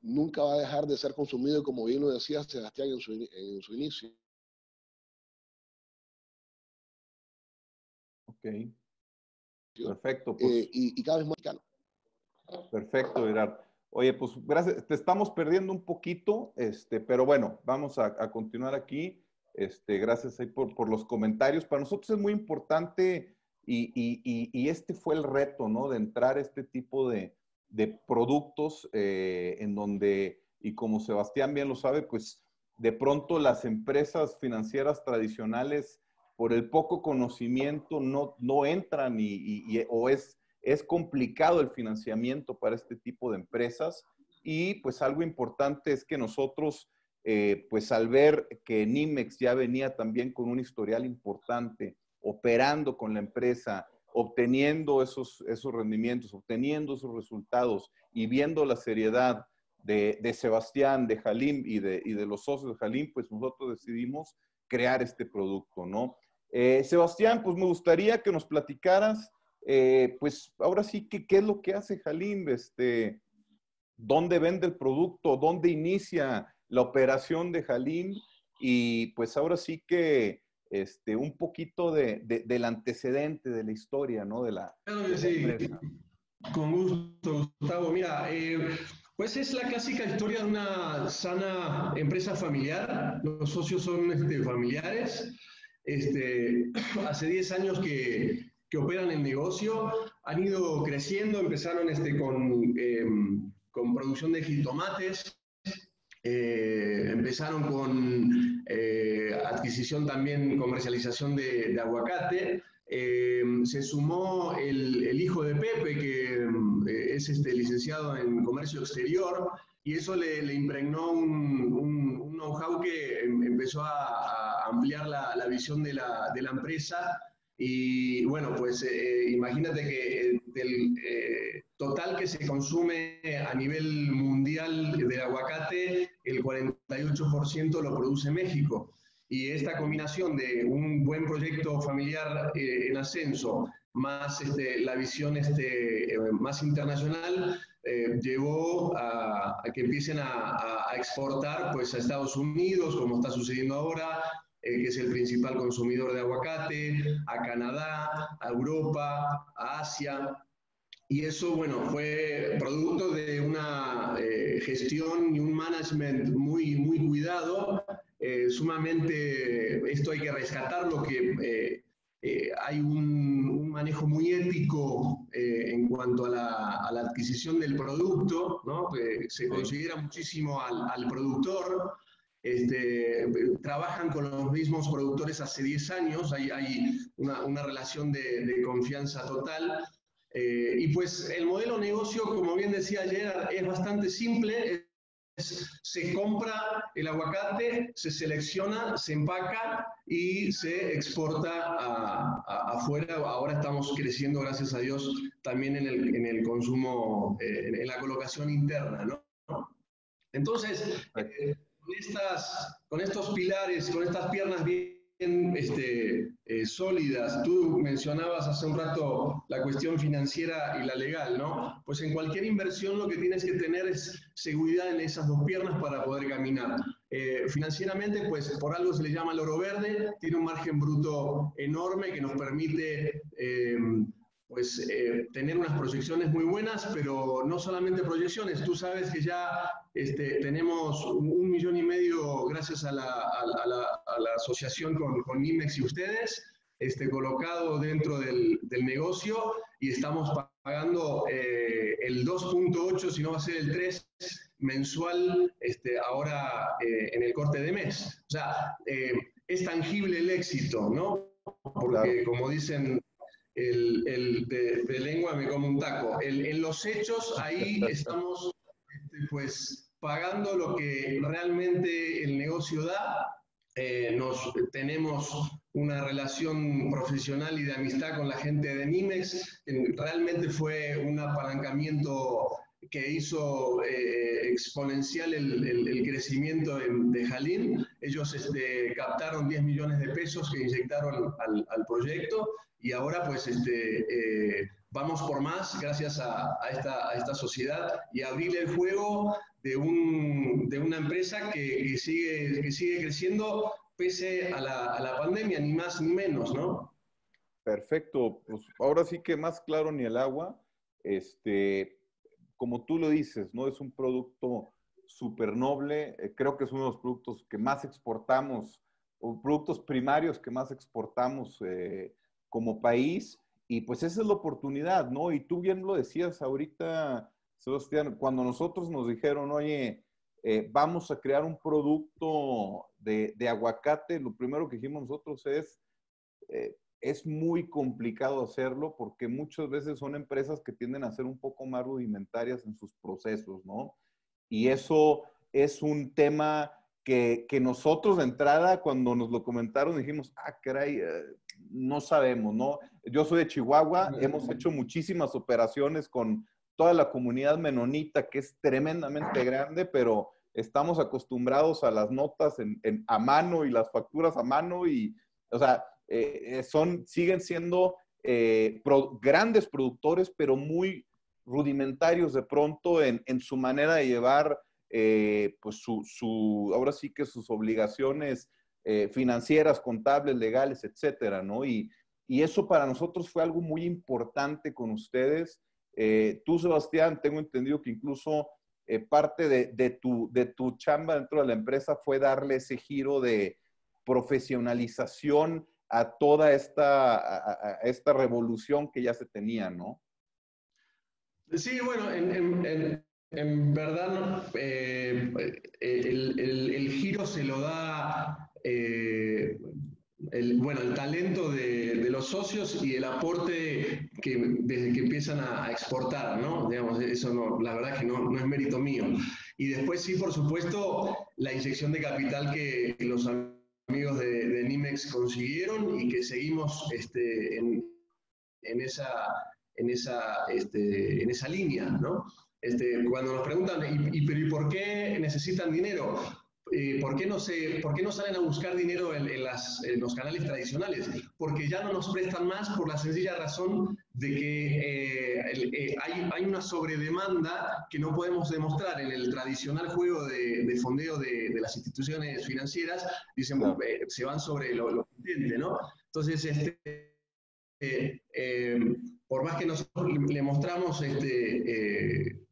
Nunca va a dejar de ser consumido, como bien lo decía Sebastián en su, en su inicio. Ok. Perfecto. Pues. Eh, y, cada vez más caro. Perfecto, Gerard. Oye, pues gracias. Te estamos perdiendo un poquito, este, pero bueno, vamos a, continuar aquí. Este, gracias ahí por, por, los comentarios. Para nosotros es muy importante y, y, y, este fue el reto, ¿no? De entrar a este tipo de, de productos eh, en donde, y como Sebastián bien lo sabe, pues de pronto las empresas financieras tradicionales por el poco conocimiento no, no entran y, o es, es complicado el financiamiento para este tipo de empresas. Y pues algo importante es que nosotros, eh, pues al ver que Nimex ya venía también con un historial importante, operando con la empresa, obteniendo esos, esos rendimientos, obteniendo esos resultados y viendo la seriedad de, de Sebastián, de Jalim y de, y de los socios de Jalim, pues nosotros decidimos crear este producto, ¿no? Eh, Sebastián, pues me gustaría que nos platicaras, eh, pues ahora sí, que, ¿qué es lo que hace Jalim? Este, ¿Dónde vende el producto? ¿Dónde inicia la operación de Jalim? Y pues ahora sí que este, un poquito de, del antecedente de la historia, ¿no? De la, sí. Con gusto, Gustavo. Mira, eh, pues es la clásica historia de una sana empresa familiar. Los socios son este, familiares. Este, *clears throat* hace 10 años que, que, operan el negocio, han ido creciendo, empezaron este, con, em, con producción de jitomates, eh, empezaron con eh, adquisición también, comercialización de, aguacate. Em, se sumó el, el, hijo de Pepe, que em, es este, licenciado en comercio exterior, y eso le, le impregnó un, un, un know-how que empezó a ampliar la, la visión de la, de la, empresa. Y bueno, pues eh, imagínate que del eh, total que se consume a nivel mundial del aguacate, el 48% lo produce México. Y esta combinación de un buen proyecto familiar eh, en ascenso, más este, la visión este, más internacional, llevó a, que empiecen a, a, exportar pues, a Estados Unidos, como está sucediendo ahora, eh, que es el principal consumidor de aguacate, a Canadá, a Europa, a Asia. Y eso, bueno, fue producto de una eh, gestión y un management muy, muy cuidado. Eh, sumamente, esto hay que rescatarlo, que hay un, manejo muy ético en cuanto a la, a la, adquisición del producto, ¿no? se considera muchísimo al, al productor, este, trabajan con los mismos productores hace 10 años, hay, hay una, una, relación de, de confianza total. Eh, y pues el modelo negocio, como bien decía ayer, es bastante simple. se compra el aguacate, se selecciona, se empaca y se exporta afuera. Ahora estamos creciendo, gracias a Dios, también en el, en el consumo, eh, en la colocación interna. ¿no? Entonces, eh, con, estas, con estos pilares, con estas piernas bien este, eh, sólidas. Tú mencionabas hace un rato la cuestión financiera y la legal, ¿no? Pues en cualquier inversión lo que tienes que tener es seguridad en esas dos piernas para poder caminar. Eh, financieramente, pues por algo se le llama el oro verde, tiene un margen bruto enorme que nos permite eh, pues eh, tener unas proyecciones muy buenas, pero no solamente proyecciones. Tú sabes que ya este, tenemos un, millón y medio gracias a la, a, la, a la, asociación con, con IMEX y ustedes, este, colocado dentro del, del negocio y estamos pagando eh, el 2.8, si no va a ser el 3 mensual este, ahora eh, en el corte de mes. O sea, es tangible el éxito, ¿no? Porque como dicen el, el de, lengua me como un taco. en los hechos, ahí estamos este, pues pagando lo que realmente el negocio da. Eh, nos, tenemos una relación profesional y de amistad con la gente de Nimex. Realmente fue un apalancamiento que hizo eh, exponencial el, crecimiento de Jalín. Ellos este, captaron 10 millones de pesos que inyectaron al, proyecto y ahora pues este, eh, vamos por más gracias a, esta, a, esta, sociedad y abrir el juego de, un, de una empresa que, sigue, que sigue creciendo pese a la, a la pandemia, ni más ni menos, ¿no? Perfecto, pues ahora sí que más claro ni el agua. Este, como tú lo dices, ¿no? Es un producto súper noble. Eh, creo que es uno de los productos que más exportamos, o productos primarios que más exportamos eh, como país. Y pues esa es la oportunidad, ¿no? Y tú bien lo decías ahorita, Sebastián, cuando nosotros nos dijeron, oye, eh, vamos a crear un producto de, de, aguacate, lo primero que dijimos nosotros es, es muy complicado hacerlo porque muchas veces son empresas que tienden a ser un poco más rudimentarias en sus procesos, ¿no? Y eso es un tema que, nosotros de entrada, cuando nos lo comentaron, dijimos, ah, caray, eh, no sabemos, ¿no? Yo soy de Chihuahua, hemos hecho muchísimas operaciones con toda la comunidad menonita, que es tremendamente grande, pero estamos acostumbrados a las notas en, a mano y las facturas a mano y, o sea, eh, son, siguen siendo eh, grandes productores, pero muy rudimentarios de pronto en, su manera de llevar, eh, pues su, ahora sí que sus obligaciones financieras, contables, legales, etcétera, ¿no? Y, eso para nosotros fue algo muy importante con ustedes. tú, Sebastián, tengo entendido que incluso parte de, tu, de tu chamba dentro de la empresa fue darle ese giro de profesionalización a toda esta, esta revolución que ya se tenía, ¿no? Sí, bueno, en, verdad eh, el, giro se lo da eh, el, bueno, el talento de, los socios y el aporte que desde que empiezan a, exportar, ¿no? Digamos, eso no, la verdad es que no, no, es mérito mío. Y después sí, por supuesto, la inyección de capital que los amigos de, Consiguieron y que seguimos este, en, esa, en, esa, este, en esa línea, ¿no? Este, cuando nos preguntan, ¿y, pero, ¿y por qué necesitan dinero? Eh, ¿por, qué no se, ¿por qué no salen a buscar dinero en, los canales tradicionales? Porque ya no nos prestan más por la sencilla razón de que eh, eh, hay, una sobredemanda que no podemos demostrar en el tradicional juego de, fondeo de, las instituciones financieras, dicen, se van sobre lo, lo ¿no? Entonces, este, por más que nosotros le mostramos este,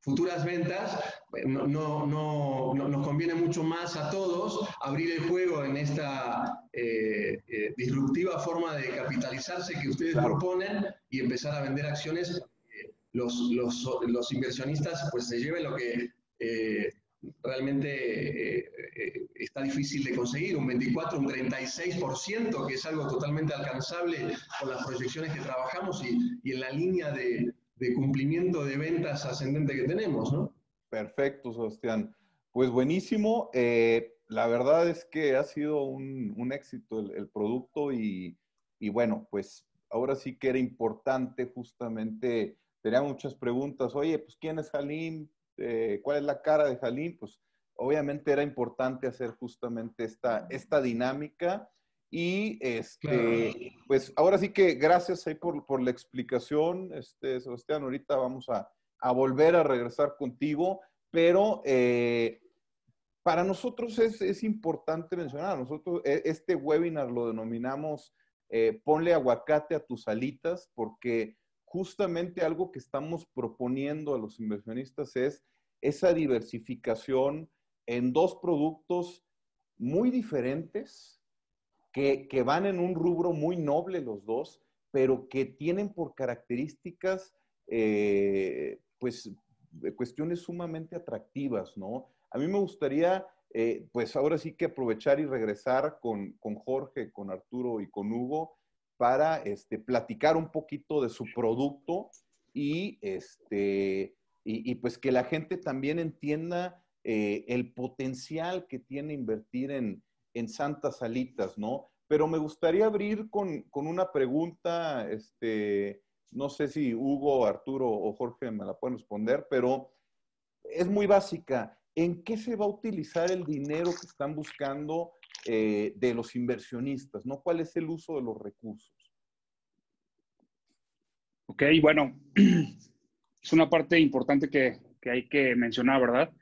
futuras ventas, no, no, no, nos conviene mucho más a todos abrir el juego en esta eh, eh, disruptiva forma de capitalizarse que ustedes proponen y empezar a vender acciones. Los, los, los, inversionistas pues se lleven lo que eh, realmente está difícil de conseguir, un 24, un 36%, que es algo totalmente alcanzable con las proyecciones que trabajamos y, y en la línea de, de cumplimiento de ventas ascendente que tenemos, ¿no? Perfecto, Sebastián. Pues buenísimo. Eh, la verdad es que ha sido un, éxito el, producto y, bueno, pues ahora sí que era importante justamente, tenía muchas preguntas, oye, pues ¿quién es Halim? Eh, ¿Cuál es la cara de Halim? Pues obviamente era importante hacer justamente esta, esta dinámica y este, pues ahora sí que gracias ahí por, por, la explicación, este, Sebastián. Ahorita vamos a, a volver a regresar contigo, pero eh, para nosotros es, es, importante mencionar, nosotros e, este webinar lo denominamos eh, Ponle aguacate a tus alitas, porque justamente algo que estamos proponiendo a los inversionistas es esa diversificación en dos productos muy diferentes, que, van en un rubro muy noble los dos, pero que tienen por características, eh, pues, cuestiones sumamente atractivas, ¿no? A mí me gustaría, eh, pues ahora sí que aprovechar y regresar con, Jorge, con Arturo y con Hugo para este, platicar un poquito de su producto y, este, y, pues que la gente también entienda eh, el potencial que tiene invertir en, en Santas Salitas, ¿no? Pero me gustaría abrir con, con, una pregunta, este, no sé si Hugo, Arturo o Jorge me la pueden responder, pero es muy básica. ¿En qué se va a utilizar el dinero que están buscando eh, de los inversionistas? ¿no? ¿Cuál es el uso de los recursos? Ok, bueno, *clears throat* es una parte importante que, que hay que mencionar, ¿verdad?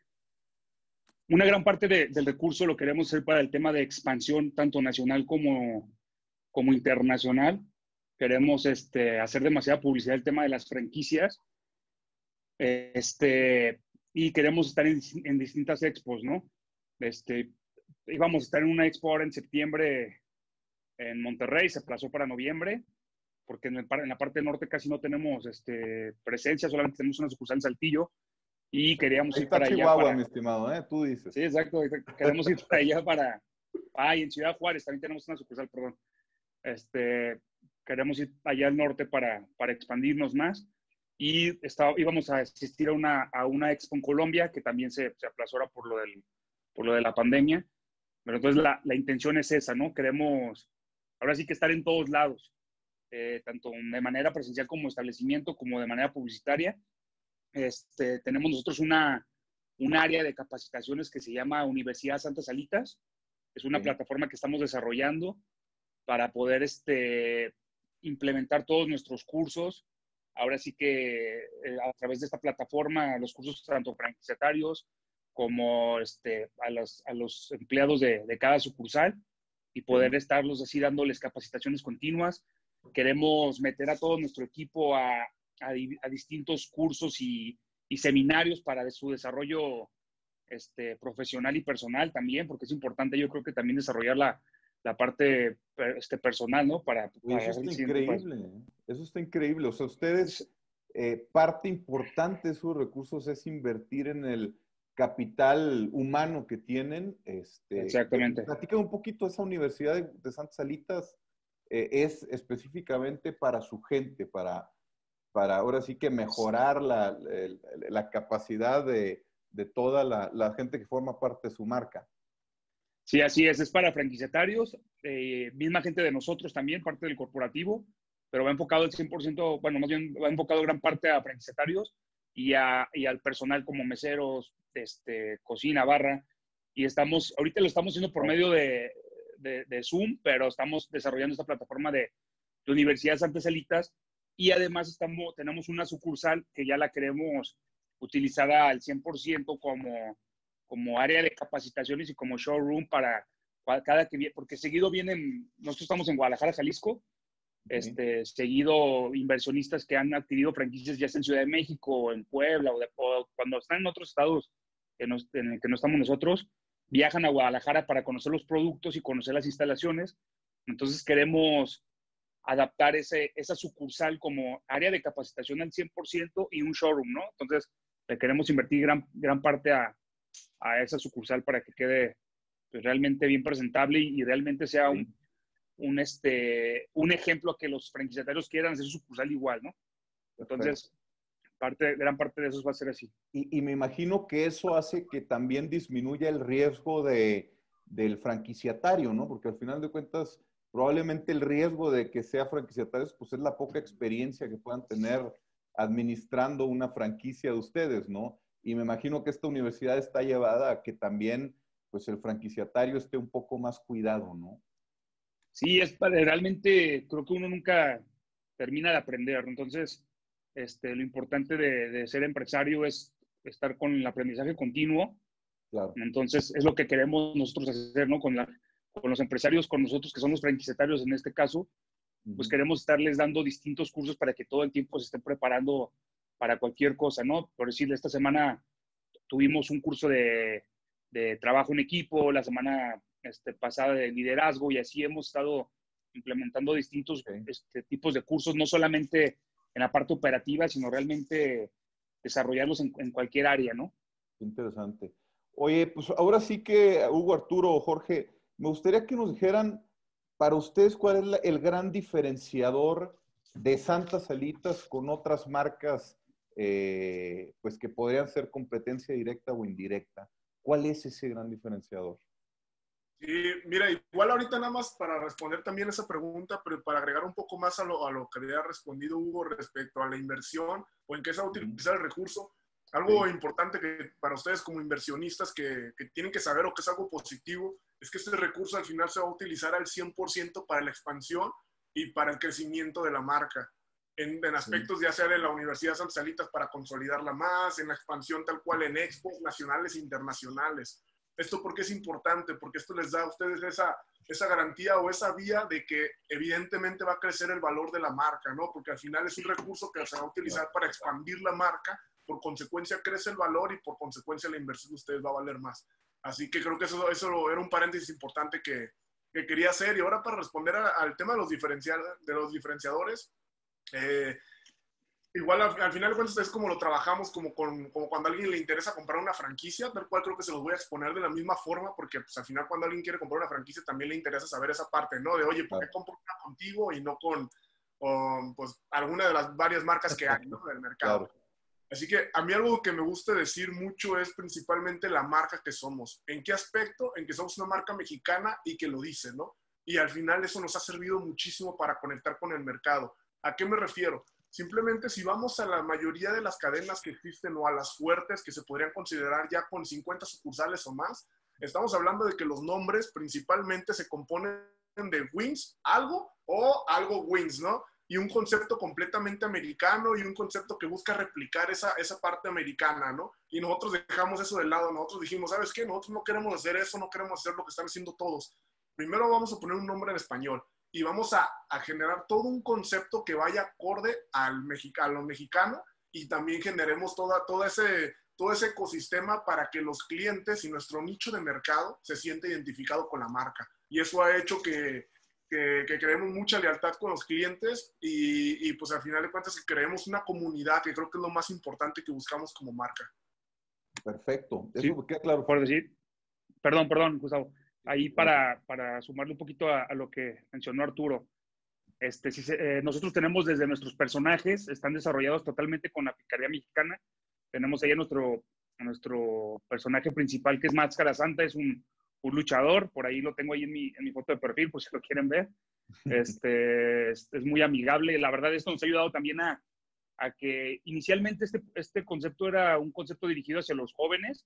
Una gran parte del recurso lo queremos hacer para el tema de expansión, tanto nacional como, como internacional. Queremos este, hacer demasiada publicidad el tema de las franquicias. Este, y queremos estar en, en distintas expos, ¿no? Este, íbamos a estar en una expo ahora en septiembre en Monterrey, se aplazó para noviembre, porque en, en, la parte norte casi no tenemos este, presencia, solamente tenemos una sucursal en Saltillo y queríamos ir para Chihuahua, allá. mi estimado, ¿eh? Tú dices. Sí, exacto. Queremos ir para allá para... Ah, y en Ciudad Juárez también tenemos una sucursal, perdón. Este, queremos ir allá al norte para, para expandirnos más y está, íbamos a asistir a una, a una expo en Colombia que también se, se aplazó ahora por lo, del, por lo de la pandemia. Pero entonces la, la, intención es esa, ¿no? Queremos ahora sí que estar en todos lados, eh, tanto de manera presencial como establecimiento, como de manera publicitaria. Este, tenemos nosotros una, un área de capacitaciones que se llama Universidad Santa Salitas. Es una sí. plataforma que estamos desarrollando para poder este, implementar todos nuestros cursos ahora sí que eh, a través de esta plataforma, los cursos tanto franquiciatarios como este, a, los, a los empleados de, de, cada sucursal y poder estarlos así dándoles capacitaciones continuas. Queremos meter a todo nuestro equipo a, a, a distintos cursos y, y, seminarios para su desarrollo este, profesional y personal también, porque es importante yo creo que también desarrollar la, la parte este, personal, ¿no? Para, para eso está increíble, ¿eh? eso está increíble. O sea, ustedes, eh, parte importante de sus recursos es invertir en el capital humano que tienen. Este, Exactamente. Platica un poquito, esa Universidad de, de Santas Salitas eh, es específicamente para su gente, para, para ahora sí que mejorar la, la, capacidad de, de toda la, la gente que forma parte de su marca. Sí, así es. Es para franquiciatarios, eh, misma gente de nosotros también, parte del corporativo, pero va enfocado el 100%, bueno, más bien va enfocado gran parte a franquiciatarios y, a, y al personal como meseros, este, cocina, barra. Y estamos, ahorita lo estamos haciendo por medio de, de, de Zoom, pero estamos desarrollando esta plataforma de, de Universidad Santa Celitas y además estamos, tenemos una sucursal que ya la queremos utilizada al 100% como como área de capacitaciones y como showroom para cada que viene, porque seguido vienen, nosotros estamos en Guadalajara, Jalisco, este, seguido inversionistas que han adquirido franquicias ya sea en Ciudad de México o en Puebla o, de, o cuando están en otros estados que no, en el que no estamos nosotros, viajan a Guadalajara para conocer los productos y conocer las instalaciones. Entonces queremos adaptar ese, esa sucursal como área de capacitación al 100% y un showroom, ¿no? Entonces le queremos invertir gran, gran parte a, a esa sucursal para que quede pues, realmente bien presentable y, y realmente sea un, un, este, un ejemplo que los franquiciatarios quieran hacer su sucursal igual, ¿no? Entonces, parte, gran parte de eso va a ser así. Y, y, me imagino que eso hace que también disminuya el riesgo de, del franquiciatario, ¿no? Porque al final de cuentas, probablemente el riesgo de que sea franquiciatario, pues es la poca experiencia que puedan tener administrando una franquicia de ustedes, ¿no? Y me imagino que esta universidad está llevada a que también pues el franquiciatario esté un poco más cuidado, ¿no? Sí, es para, realmente creo que uno nunca termina de aprender. Entonces, este, lo importante de, de ser empresario es estar con el aprendizaje continuo. Claro. Entonces, es lo que queremos nosotros hacer, ¿no? Con, la, con los empresarios, con nosotros que son los franquiciatarios en este caso, pues queremos estarles dando distintos cursos para que todo el tiempo se estén preparando para cualquier cosa, ¿no? Por decirle, esta semana tuvimos un curso de, de trabajo en equipo, la semana este, pasada de liderazgo y así hemos estado implementando distintos okay. este, tipos de cursos, no solamente en la parte operativa, sino realmente desarrollarlos en, en cualquier área, ¿no? Interesante. Oye, pues ahora sí que Hugo, Arturo, Jorge, me gustaría que nos dijeran para ustedes cuál es la, el gran diferenciador de Santas Salitas con otras marcas eh, pues que podrían ser competencia directa o indirecta. ¿Cuál es ese gran diferenciador? Sí, mira, igual ahorita nada más para responder también esa pregunta, pero para agregar un poco más a lo, a lo que había respondido Hugo respecto a la inversión o en qué se va a utilizar el recurso, algo importante que para ustedes como inversionistas que, que, tienen que saber o que es algo positivo, es que este recurso al final se va a utilizar al 100% para la expansión y para el crecimiento de la marca. En, en aspectos ya sea de la Universidad Santa Salitas para consolidarla más, en la expansión tal cual en expos nacionales e internacionales. ¿Esto por qué es importante? Porque esto les da a ustedes esa, esa garantía o esa vía de que evidentemente va a crecer el valor de la marca, ¿no? Porque al final es un recurso que se va a utilizar para expandir la marca, por consecuencia crece el valor y por consecuencia la inversión de ustedes va a valer más. Así que creo que eso, eso era un paréntesis importante que, que quería hacer. Y ahora para responder al tema de los, de los diferenciadores, eh, igual al, final de cuentas es como lo trabajamos, como, con, como cuando a alguien le interesa comprar una franquicia, tal cual creo que se los voy a exponer de la misma forma, porque pues, al final cuando alguien quiere comprar una franquicia también le interesa saber esa parte, ¿no? De, oye, ¿por qué compro una contigo y no con, pues, alguna de las varias marcas que hay ¿no? del mercado? Así que a mí algo que me gusta decir mucho es principalmente la marca que somos. ¿En qué aspecto? En que somos una marca mexicana y que lo dice, ¿no? Y al final eso nos ha servido muchísimo para conectar con el mercado. ¿A qué me refiero? Simplemente si vamos a la mayoría de las cadenas que existen o a las fuertes que se podrían considerar ya con 50 sucursales o más, estamos hablando de que los nombres principalmente se componen de wins, algo o algo wins, ¿no? Y un concepto completamente americano y un concepto que busca replicar esa, esa parte americana, ¿no? Y nosotros dejamos eso de lado, nosotros dijimos, ¿sabes qué? Nosotros no queremos hacer eso, no queremos hacer lo que están haciendo todos. Primero vamos a poner un nombre en español y vamos a, generar todo un concepto que vaya acorde al a lo mexicano y también generemos toda, todo, ese, todo ese ecosistema para que los clientes y nuestro nicho de mercado se sienta identificado con la marca. Y eso ha hecho que, que, creemos mucha lealtad con los clientes y, y, pues al final de cuentas que creemos una comunidad que creo que es lo más importante que buscamos como marca. Perfecto. Eso sí, claro. Por decir, perdón, perdón, Gustavo ahí para, para sumarle un poquito a, lo que mencionó Arturo. Este, si eh, nosotros tenemos desde nuestros personajes, están desarrollados totalmente con la picardía mexicana. Tenemos ahí a nuestro, nuestro personaje principal, que es Máscara Santa, es un, un, luchador, por ahí lo tengo ahí en mi, en mi foto de perfil, por si lo quieren ver. *laughs* Este, es, es, muy amigable. La verdad, esto nos ha ayudado también a, a que inicialmente este, este concepto era un concepto dirigido hacia los jóvenes,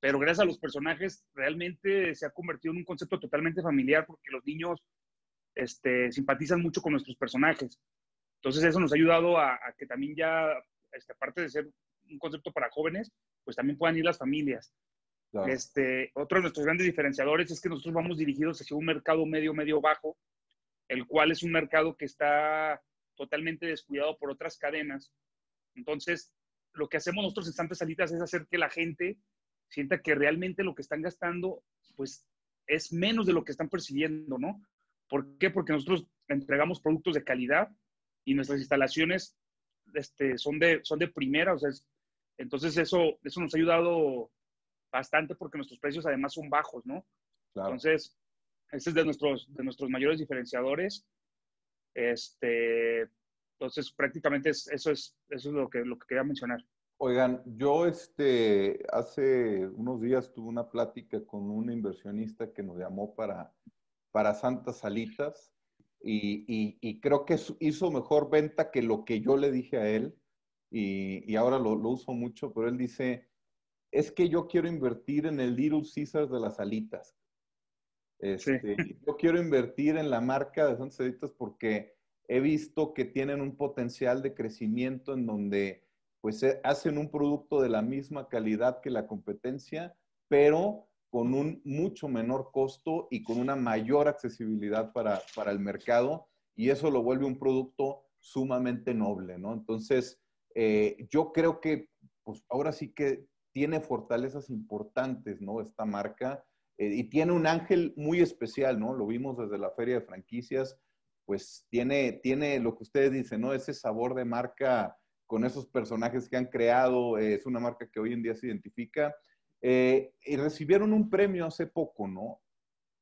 pero gracias a los personajes realmente se ha convertido en un concepto totalmente familiar porque los niños este, simpatizan mucho con nuestros personajes. Entonces eso nos ha ayudado a, que también ya, este, aparte de ser un concepto para jóvenes, pues también puedan ir las familias. Este, otro de nuestros grandes diferenciadores es que nosotros vamos dirigidos hacia un mercado medio, medio bajo, el cual es un mercado que está totalmente descuidado por otras cadenas. Entonces, lo que hacemos nosotros en Santas Salitas es hacer que la gente sienta que realmente lo que están gastando, pues es menos de lo que están percibiendo, ¿no? ¿Por qué? Porque nosotros entregamos productos de calidad y nuestras instalaciones este, son, de, son de primera, o entonces eso, eso nos ha ayudado bastante porque nuestros precios además son bajos, ¿no? Entonces, ese es de nuestros, de nuestros mayores diferenciadores. Este, entonces, prácticamente eso, es, eso es lo que, lo que quería mencionar. Oigan, yo este, hace unos días tuve una plática con un inversionista que nos llamó para, para Santas Salitas y, creo que hizo mejor venta que lo que yo le dije a él y, ahora lo, uso mucho, pero él dice, es que yo quiero invertir en el Little Caesars de las Salitas. Este, yo quiero invertir en la marca de Santas Salitas porque he visto que tienen un potencial de crecimiento en donde pues eh, hacen un producto de la misma calidad que la competencia, pero con un mucho menor costo y con una mayor accesibilidad para, el mercado, y eso lo vuelve un producto sumamente noble, ¿no? Entonces, eh, yo creo que, pues ahora sí que tiene fortalezas importantes, ¿no? Esta marca, eh, y tiene un ángel muy especial, ¿no? Lo vimos desde la feria de franquicias, pues tiene, tiene lo que ustedes dicen, ¿no? Ese sabor de marca con esos personajes que han creado. Eh, es una marca que hoy en día se identifica. Eh, y recibieron un premio hace poco, ¿no?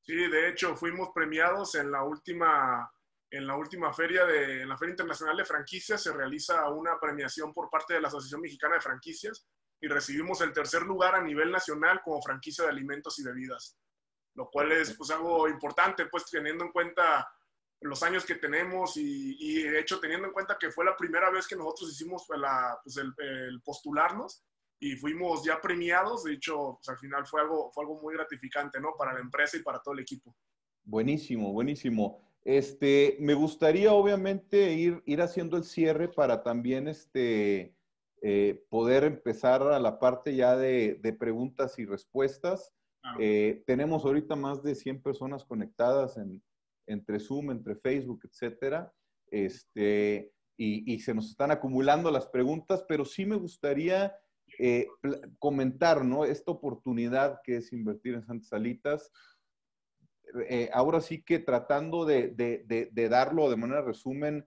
Sí, de hecho, fuimos premiados en la última, en la última feria, de, en la Feria Internacional de Franquicias. Se realiza una premiación por parte de la Asociación Mexicana de Franquicias. Y recibimos el tercer lugar a nivel nacional como franquicia de alimentos y bebidas, lo cual es pues algo importante, pues teniendo en cuenta los años que tenemos y, de hecho teniendo en cuenta que fue la primera vez que nosotros hicimos la, pues el, postularnos y fuimos ya premiados, de hecho pues al final fue algo, fue algo muy gratificante, ¿no? Para la empresa y para todo el equipo. Buenísimo, buenísimo. Este, me gustaría obviamente ir, ir haciendo el cierre para también este, eh, poder empezar a la parte ya de, preguntas y respuestas. Eh, tenemos ahorita más de 100 personas conectadas en, entre Zoom, entre Facebook, etcétera. Este, y, se nos están acumulando las preguntas, pero sí me gustaría eh, comentar, ¿no? Esta oportunidad que es invertir en Santas Salitas. Eh, ahora sí que tratando de, de, darlo de manera resumen,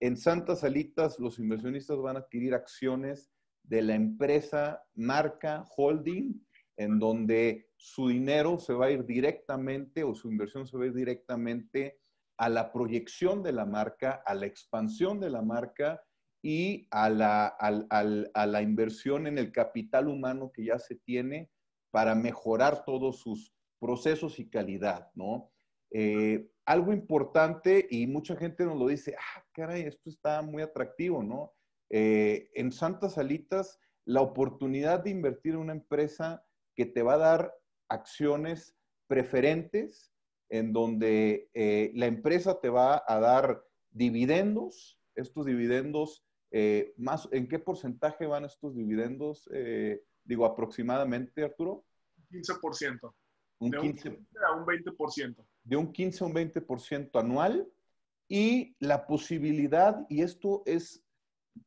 en Santas Salitas los inversionistas van a adquirir acciones de la empresa marca holding, en donde su dinero se va a ir directamente o su inversión se va a ir directamente a la proyección de la marca, a la expansión de la marca y a la, a la inversión en el capital humano que ya se tiene para mejorar todos sus procesos y calidad, ¿no? Eh, algo importante, y mucha gente nos lo dice, ah, caray, esto está muy atractivo, ¿no? Eh, en Santas Salitas, la oportunidad de invertir en una empresa que te va a dar acciones preferentes en donde eh, la empresa te va a dar dividendos. Estos dividendos, eh, más, ¿en qué porcentaje van estos dividendos? Digo, aproximadamente, Arturo. 15%. Un de 15, un 15 a un 20%. De un 15 a un 20% anual. Y la posibilidad, y esto es,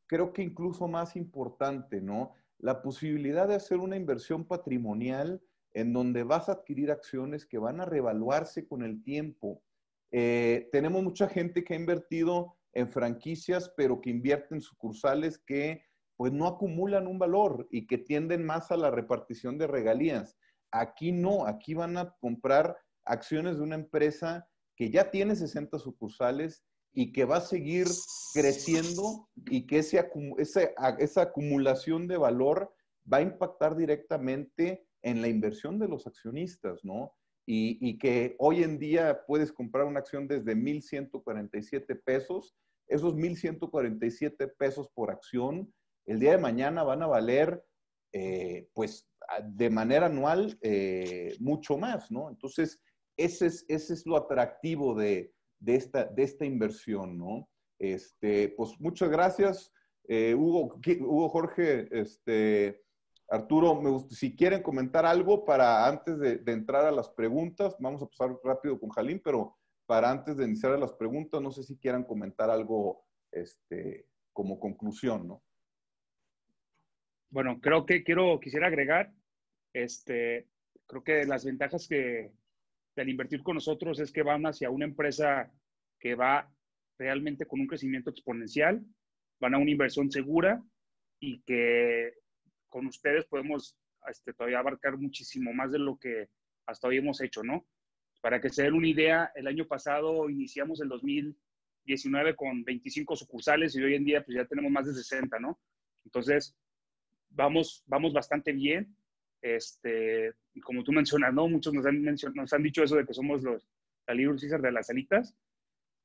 creo que incluso más importante, ¿no? La posibilidad de hacer una inversión patrimonial en donde vas a adquirir acciones que van a revaluarse con el tiempo. Eh, tenemos mucha gente que ha invertido en franquicias, pero que invierte en sucursales que pues no acumulan un valor y que tienden más a la repartición de regalías. Aquí no, aquí van a comprar acciones de una empresa que ya tiene 60 sucursales y que va a seguir creciendo y que ese, esa acumulación de valor va a impactar directamente en la inversión de los accionistas, ¿no? Y, que hoy en día puedes comprar una acción desde 1.147 pesos. Esos 1.147 pesos por acción, el día de mañana van a valer, eh, pues, de manera anual, eh, mucho más, ¿no? Entonces, ese es, ese es lo atractivo de, esta, de esta inversión, ¿no? Este, pues, muchas gracias, eh, Hugo, Hugo Jorge, este, Arturo, si quieren comentar algo para antes de, entrar a las preguntas, vamos a pasar rápido con Jalín, pero para antes de iniciar las preguntas, no sé si quieran comentar algo este, como conclusión, ¿no? Bueno, creo que quiero, quisiera agregar, este, creo que las ventajas que del invertir con nosotros es que van hacia una empresa que va realmente con un crecimiento exponencial, van a una inversión segura y que con ustedes podemos este, todavía abarcar muchísimo más de lo que hasta hoy hemos hecho, ¿no? Para que se den una idea, el año pasado iniciamos el 2019 con 25 sucursales y hoy en día pues ya tenemos más de 60, ¿no? Entonces, vamos, vamos bastante bien. Este, como tú mencionas, ¿no? Muchos nos han, nos han dicho eso de que somos los, la Little Caesar de las salitas.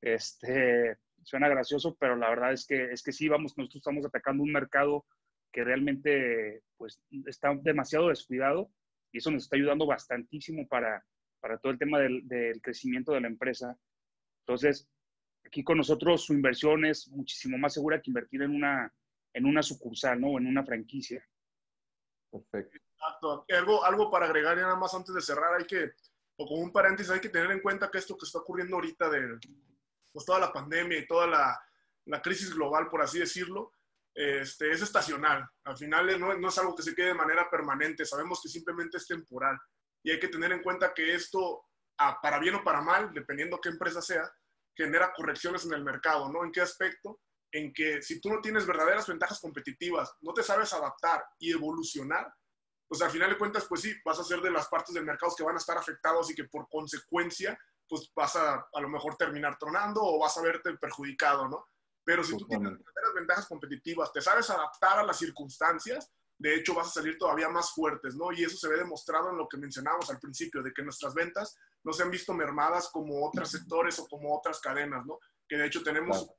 Este, suena gracioso, pero la verdad es que, es que sí, vamos, nosotros estamos atacando un mercado que realmente pues, está demasiado descuidado y eso nos está ayudando bastantísimo para, para todo el tema del, del, crecimiento de la empresa. Entonces, aquí con nosotros su inversión es muchísimo más segura que invertir en una, en una sucursal, ¿no? En una franquicia. Perfecto. Exacto. Algo, algo para agregar ya nada más antes de cerrar, hay que, o como un paréntesis, hay que tener en cuenta que esto que está ocurriendo ahorita de pues, toda la pandemia y toda la, la crisis global, por así decirlo, este, es estacional. Al final no, no, es algo que se quede de manera permanente, sabemos que simplemente es temporal. Y hay que tener en cuenta que esto, para bien o para mal, dependiendo qué empresa sea, genera correcciones en el mercado, ¿no? ¿En qué aspecto? En que si tú no tienes verdaderas ventajas competitivas, no te sabes adaptar y evolucionar, pues al final de cuentas, pues sí, vas a ser de las partes del mercado que van a estar afectados y que por consecuencia, pues vas a a lo mejor terminar tronando o vas a verte perjudicado, ¿no? Pero si tú tienes ventajas competitivas, te sabes adaptar a las circunstancias, de hecho vas a salir todavía más fuertes, ¿no? Y eso se ve demostrado en lo que mencionábamos al principio, de que nuestras ventas no se han visto mermadas como otros sectores o como otras cadenas, ¿no? Que de hecho tenemos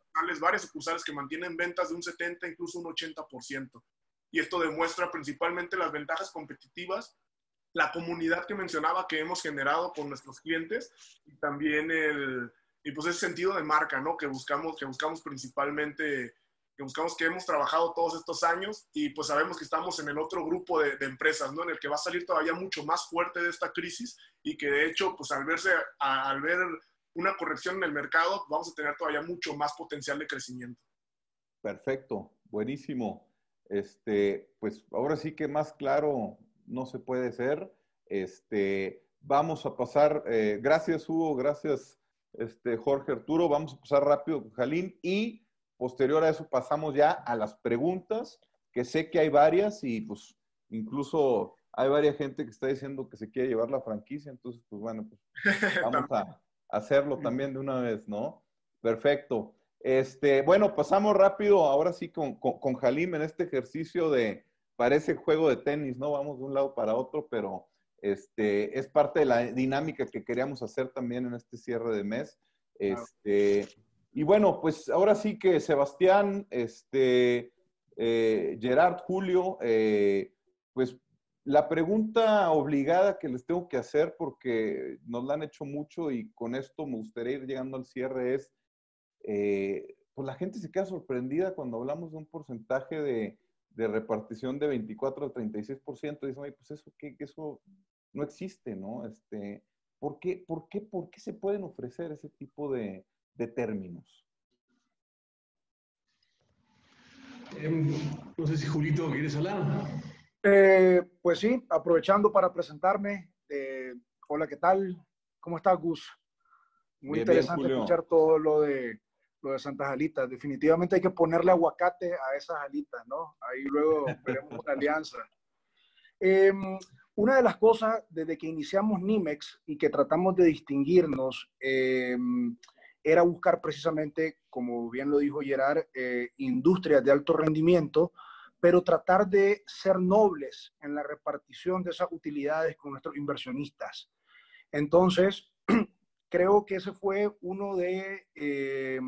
varias sucursales que mantienen ventas de un 70, incluso un 80%. Y esto demuestra principalmente las ventajas competitivas, la comunidad que mencionaba que hemos generado con nuestros clientes y también el, y pues ese sentido de marca, ¿no? Que buscamos, que buscamos principalmente que buscamos que hemos trabajado todos estos años y pues sabemos que estamos en el otro grupo de, empresas, ¿no? En el que va a salir todavía mucho más fuerte de esta crisis y que de hecho, pues al verse, al ver una corrección en el mercado, vamos a tener todavía mucho más potencial de crecimiento. Perfecto, buenísimo. Este, pues ahora sí que más claro no se puede ser. Este, vamos a pasar, eh, gracias Hugo, gracias este, Jorge Arturo, vamos a pasar rápido con Jalín y Posterior a eso pasamos ya a las preguntas, que sé que hay varias y pues incluso hay varias gente que está diciendo que se quiere llevar la franquicia, entonces pues bueno, pues *laughs* vamos a hacerlo también de una vez, ¿no? Perfecto. Este, bueno, pasamos rápido ahora sí con, con, Jalim en este ejercicio de, parece juego de tenis, ¿no? Vamos de un lado para otro, pero este, es parte de la dinámica que queríamos hacer también en este cierre de mes. Este, y bueno, pues ahora sí que Sebastián, este, eh, Gerard, Julio, eh, pues la pregunta obligada que les tengo que hacer, porque nos la han hecho mucho y con esto me gustaría ir llegando al cierre, es, eh, pues la gente se queda sorprendida cuando hablamos de un porcentaje de, repartición de 24 al 36%, dicen, oye, pues eso, ¿qué? eso no existe, ¿no? Este, ¿por, qué, por, qué, ¿Por qué se pueden ofrecer ese tipo de, de términos. Em, no sé si Julito quieres hablar. Eh, pues sí, aprovechando para presentarme. Eh, hola, ¿qué tal? ¿Cómo estás, Gus? Muy interesante escuchar todo lo de, lo de Santas Alitas. Definitivamente hay que ponerle aguacate a esas alitas, ¿no? Ahí luego *laughs* veremos una alianza. Em, una de las cosas desde que iniciamos Nimex y que tratamos de distinguirnos em, era buscar precisamente, como bien lo dijo Gerard, eh, industrias de alto rendimiento, pero tratar de ser nobles en la repartición de esas utilidades con nuestros inversionistas. Entonces, creo que ese fue uno de, eh,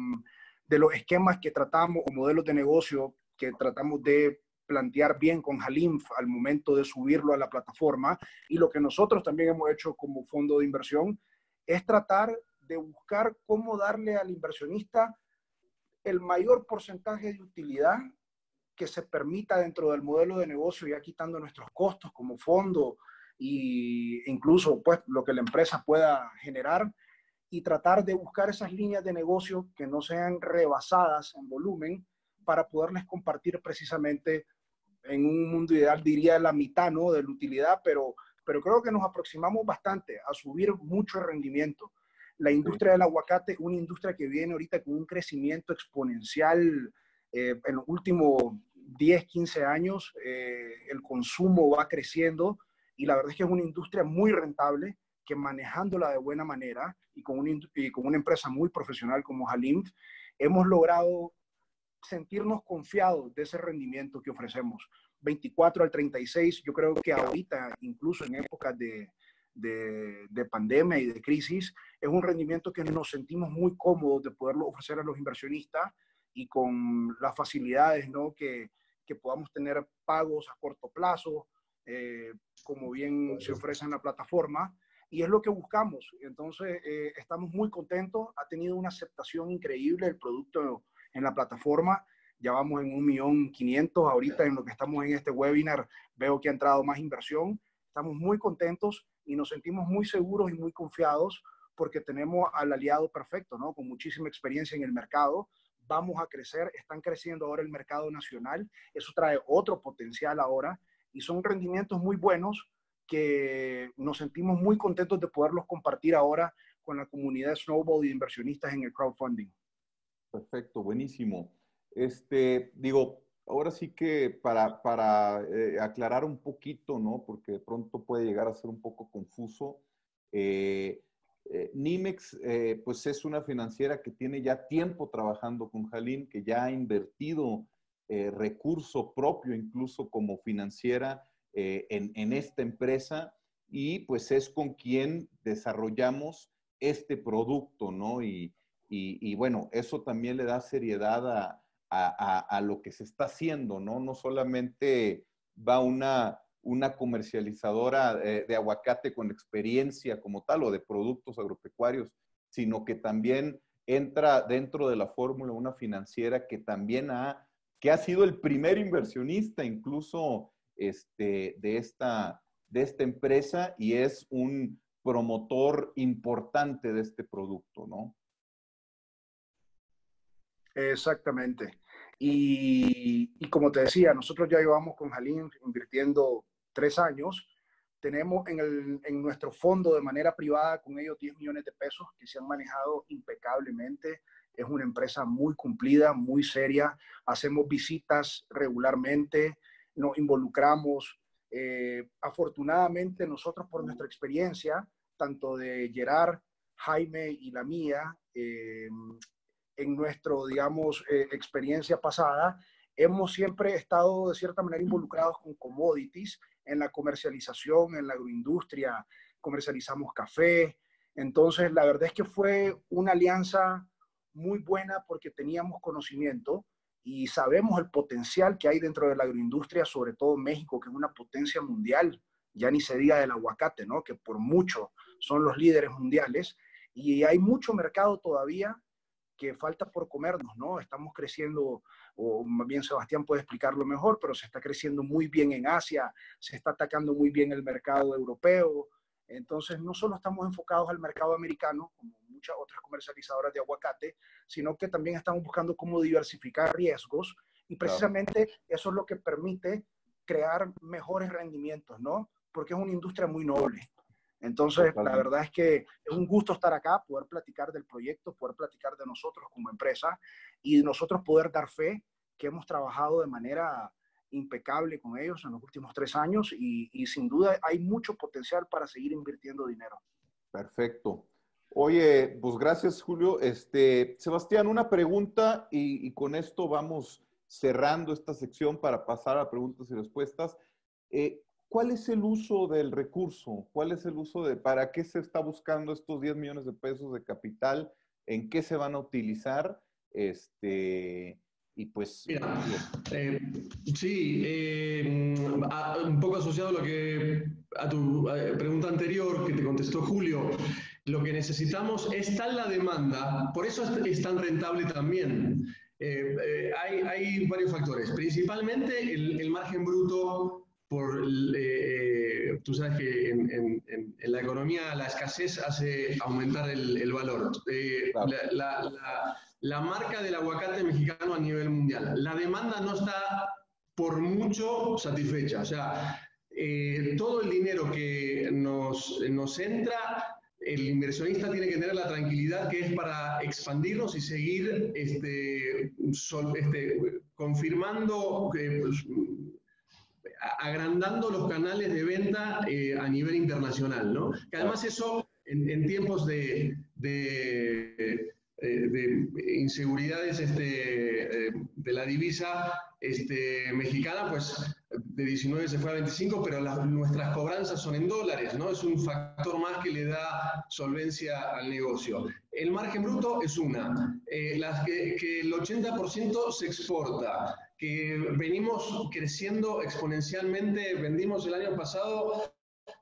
de los esquemas que tratamos o modelos de negocio que tratamos de plantear bien con Halimf al momento de subirlo a la plataforma. Y lo que nosotros también hemos hecho como fondo de inversión es tratar de buscar cómo darle al inversionista el mayor porcentaje de utilidad que se permita dentro del modelo de negocio, ya quitando nuestros costos como fondo e incluso pues lo que la empresa pueda generar y tratar de buscar esas líneas de negocio que no sean rebasadas en volumen para poderles compartir precisamente en un mundo ideal diría la mitad ¿no? de la utilidad, pero, pero creo que nos aproximamos bastante a subir mucho el rendimiento la industria del aguacate es una industria que viene ahorita con un crecimiento exponencial. Eh, en los últimos 10, 15 años, eh, el consumo va creciendo y la verdad es que es una industria muy rentable manejándola de buena manera y con, una, empresa muy profesional como Halim, hemos logrado sentirnos confiados de ese rendimiento que ofrecemos. 24 al 36, yo creo que ahorita, incluso en épocas de, de, pandemia y de crisis, es un rendimiento que nos sentimos muy cómodos de poderlo ofrecer a los inversionistas y con las facilidades que, que podamos tener pagos a corto plazo, eh, como bien se ofrece en la plataforma, y es lo que buscamos. Entonces, eh, estamos muy contentos, ha tenido una aceptación increíble el producto en la plataforma, ya vamos en un millón quinientos, ahorita en lo que estamos en este webinar veo que ha entrado más inversión, estamos muy contentos y nos sentimos muy seguros y muy confiados porque tenemos al aliado perfecto, ¿no? Con muchísima experiencia en el mercado. Vamos a crecer, están creciendo ahora el mercado nacional, eso trae otro potencial ahora y son rendimientos muy buenos que nos sentimos muy contentos de poderlos compartir ahora con la comunidad Snowball y de inversionistas en el crowdfunding. Perfecto, buenísimo. Este, digo, ahora sí que para, para eh, aclarar un poquito, ¿no? Porque de pronto puede llegar a ser un poco confuso. Eh, eh, Nimex, pues es una financiera que tiene ya tiempo trabajando con Jalín, que ya ha invertido eh, recurso propio, incluso como financiera eh, en, esta empresa, y pues es con quien desarrollamos este producto, ¿no? Y, bueno, eso también le da seriedad a, lo que se está haciendo, ¿no? No solamente va una, una comercializadora de aguacate con experiencia como tal o de productos agropecuarios, sino que también entra dentro de la fórmula una financiera que también ha, que ha sido el primer inversionista incluso este, de, esta, de esta empresa y es un promotor importante de este producto, ¿no? Exactamente. Y, y, como te decía, nosotros ya llevamos con Jalín invirtiendo tres años tenemos en, el, en nuestro fondo de manera privada con ellos 10 millones de pesos que se han manejado impecablemente. Es una empresa muy cumplida, muy seria. Hacemos visitas regularmente, nos involucramos. Eh, afortunadamente, nosotros por nuestra experiencia, tanto de Gerard, Jaime y la mía, eh, en nuestro, digamos, eh, experiencia pasada, hemos siempre estado de cierta manera involucrados con commodities en la comercialización, en la agroindustria, comercializamos café. Entonces, la verdad es que fue una alianza muy buena porque teníamos conocimiento y sabemos el potencial que hay dentro de la agroindustria, sobre todo México, que es una potencia mundial, ya ni se diga del aguacate, ¿no? que por mucho son los líderes mundiales, y hay mucho mercado todavía que falta por comernos, ¿no? Estamos creciendo, o más bien Sebastián puede explicarlo mejor, pero se está creciendo muy bien en Asia, se está atacando muy bien el mercado europeo. Entonces, no solo estamos enfocados al mercado americano, como muchas otras comercializadoras de aguacate, sino que también estamos buscando cómo diversificar riesgos y precisamente eso es lo que permite crear mejores rendimientos, ¿no? Porque es una industria muy noble. Entonces, la verdad es que es un gusto estar acá, poder platicar del proyecto, poder platicar de nosotros como empresa y nosotros poder dar fe que hemos trabajado de manera impecable con ellos en los últimos tres años y, sin duda hay mucho potencial para seguir invirtiendo dinero. Perfecto. Oye, pues gracias Julio. Este, Sebastián, una pregunta y, con esto vamos cerrando esta sección para pasar a preguntas y respuestas. Eh, ¿Cuál es el uso del recurso? ¿Cuál es el uso de, para qué se está buscando estos 10 millones de pesos de capital? ¿En qué se van a utilizar? Este, y pues... Mira, eh, sí, eh, un poco asociado a lo que, a tu pregunta anterior que te contestó Julio, lo que necesitamos es tal la demanda, por eso es, tan rentable también. Eh, hay, hay, varios factores, principalmente el, el margen bruto por, eh, tú sabes que en, la economía la escasez hace aumentar el, valor. Eh, la, marca del aguacate mexicano a nivel mundial. La demanda no está por mucho satisfecha. O sea, eh, todo el dinero que nos, nos entra, el inversionista tiene que tener la tranquilidad que es para expandirnos y seguir este, este confirmando que, pues, agrandando los canales de venta eh, a nivel internacional, ¿no? Que además eso, en, tiempos de, de, eh, inseguridades este, eh, de la divisa este, mexicana, pues de 19 se fue a 25, pero nuestras cobranzas son en dólares, ¿no? Es un factor más que le da solvencia al negocio. El margen bruto es una, las que, que el 80% se exporta, que venimos creciendo exponencialmente. Vendimos el año pasado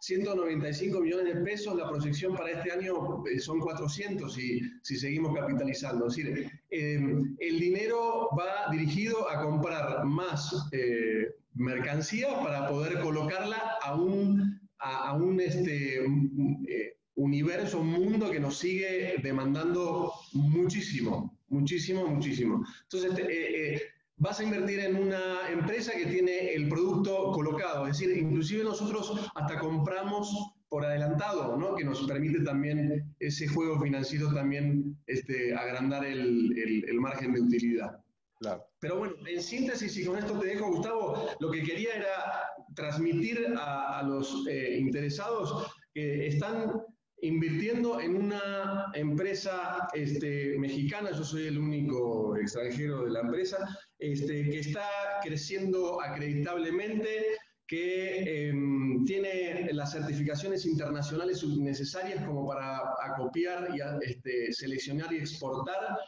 195 millones de pesos, la proyección para este año eh, son 400 si, si seguimos capitalizando. Es decir, em, el dinero va dirigido a comprar más eh, mercancía para poder colocarla a un, a, un este, eh, universo, un mundo que nos sigue demandando muchísimo, muchísimo, muchísimo. Entonces, este, vas a invertir en una empresa que tiene el producto colocado. Es decir, inclusive nosotros hasta compramos por adelantado, ¿no? que nos permite también ese juego financiero también este, agrandar el, el, margen de utilidad. Claro. Pero bueno, en síntesis, y con esto te dejo, Gustavo, lo que quería era transmitir a, a los eh, interesados que están invirtiendo en una empresa este, mexicana, yo soy el único extranjero de la empresa, este, que está creciendo acreditablemente, que em, tiene las certificaciones internacionales necesarias como para acopiar y este, seleccionar y exportar,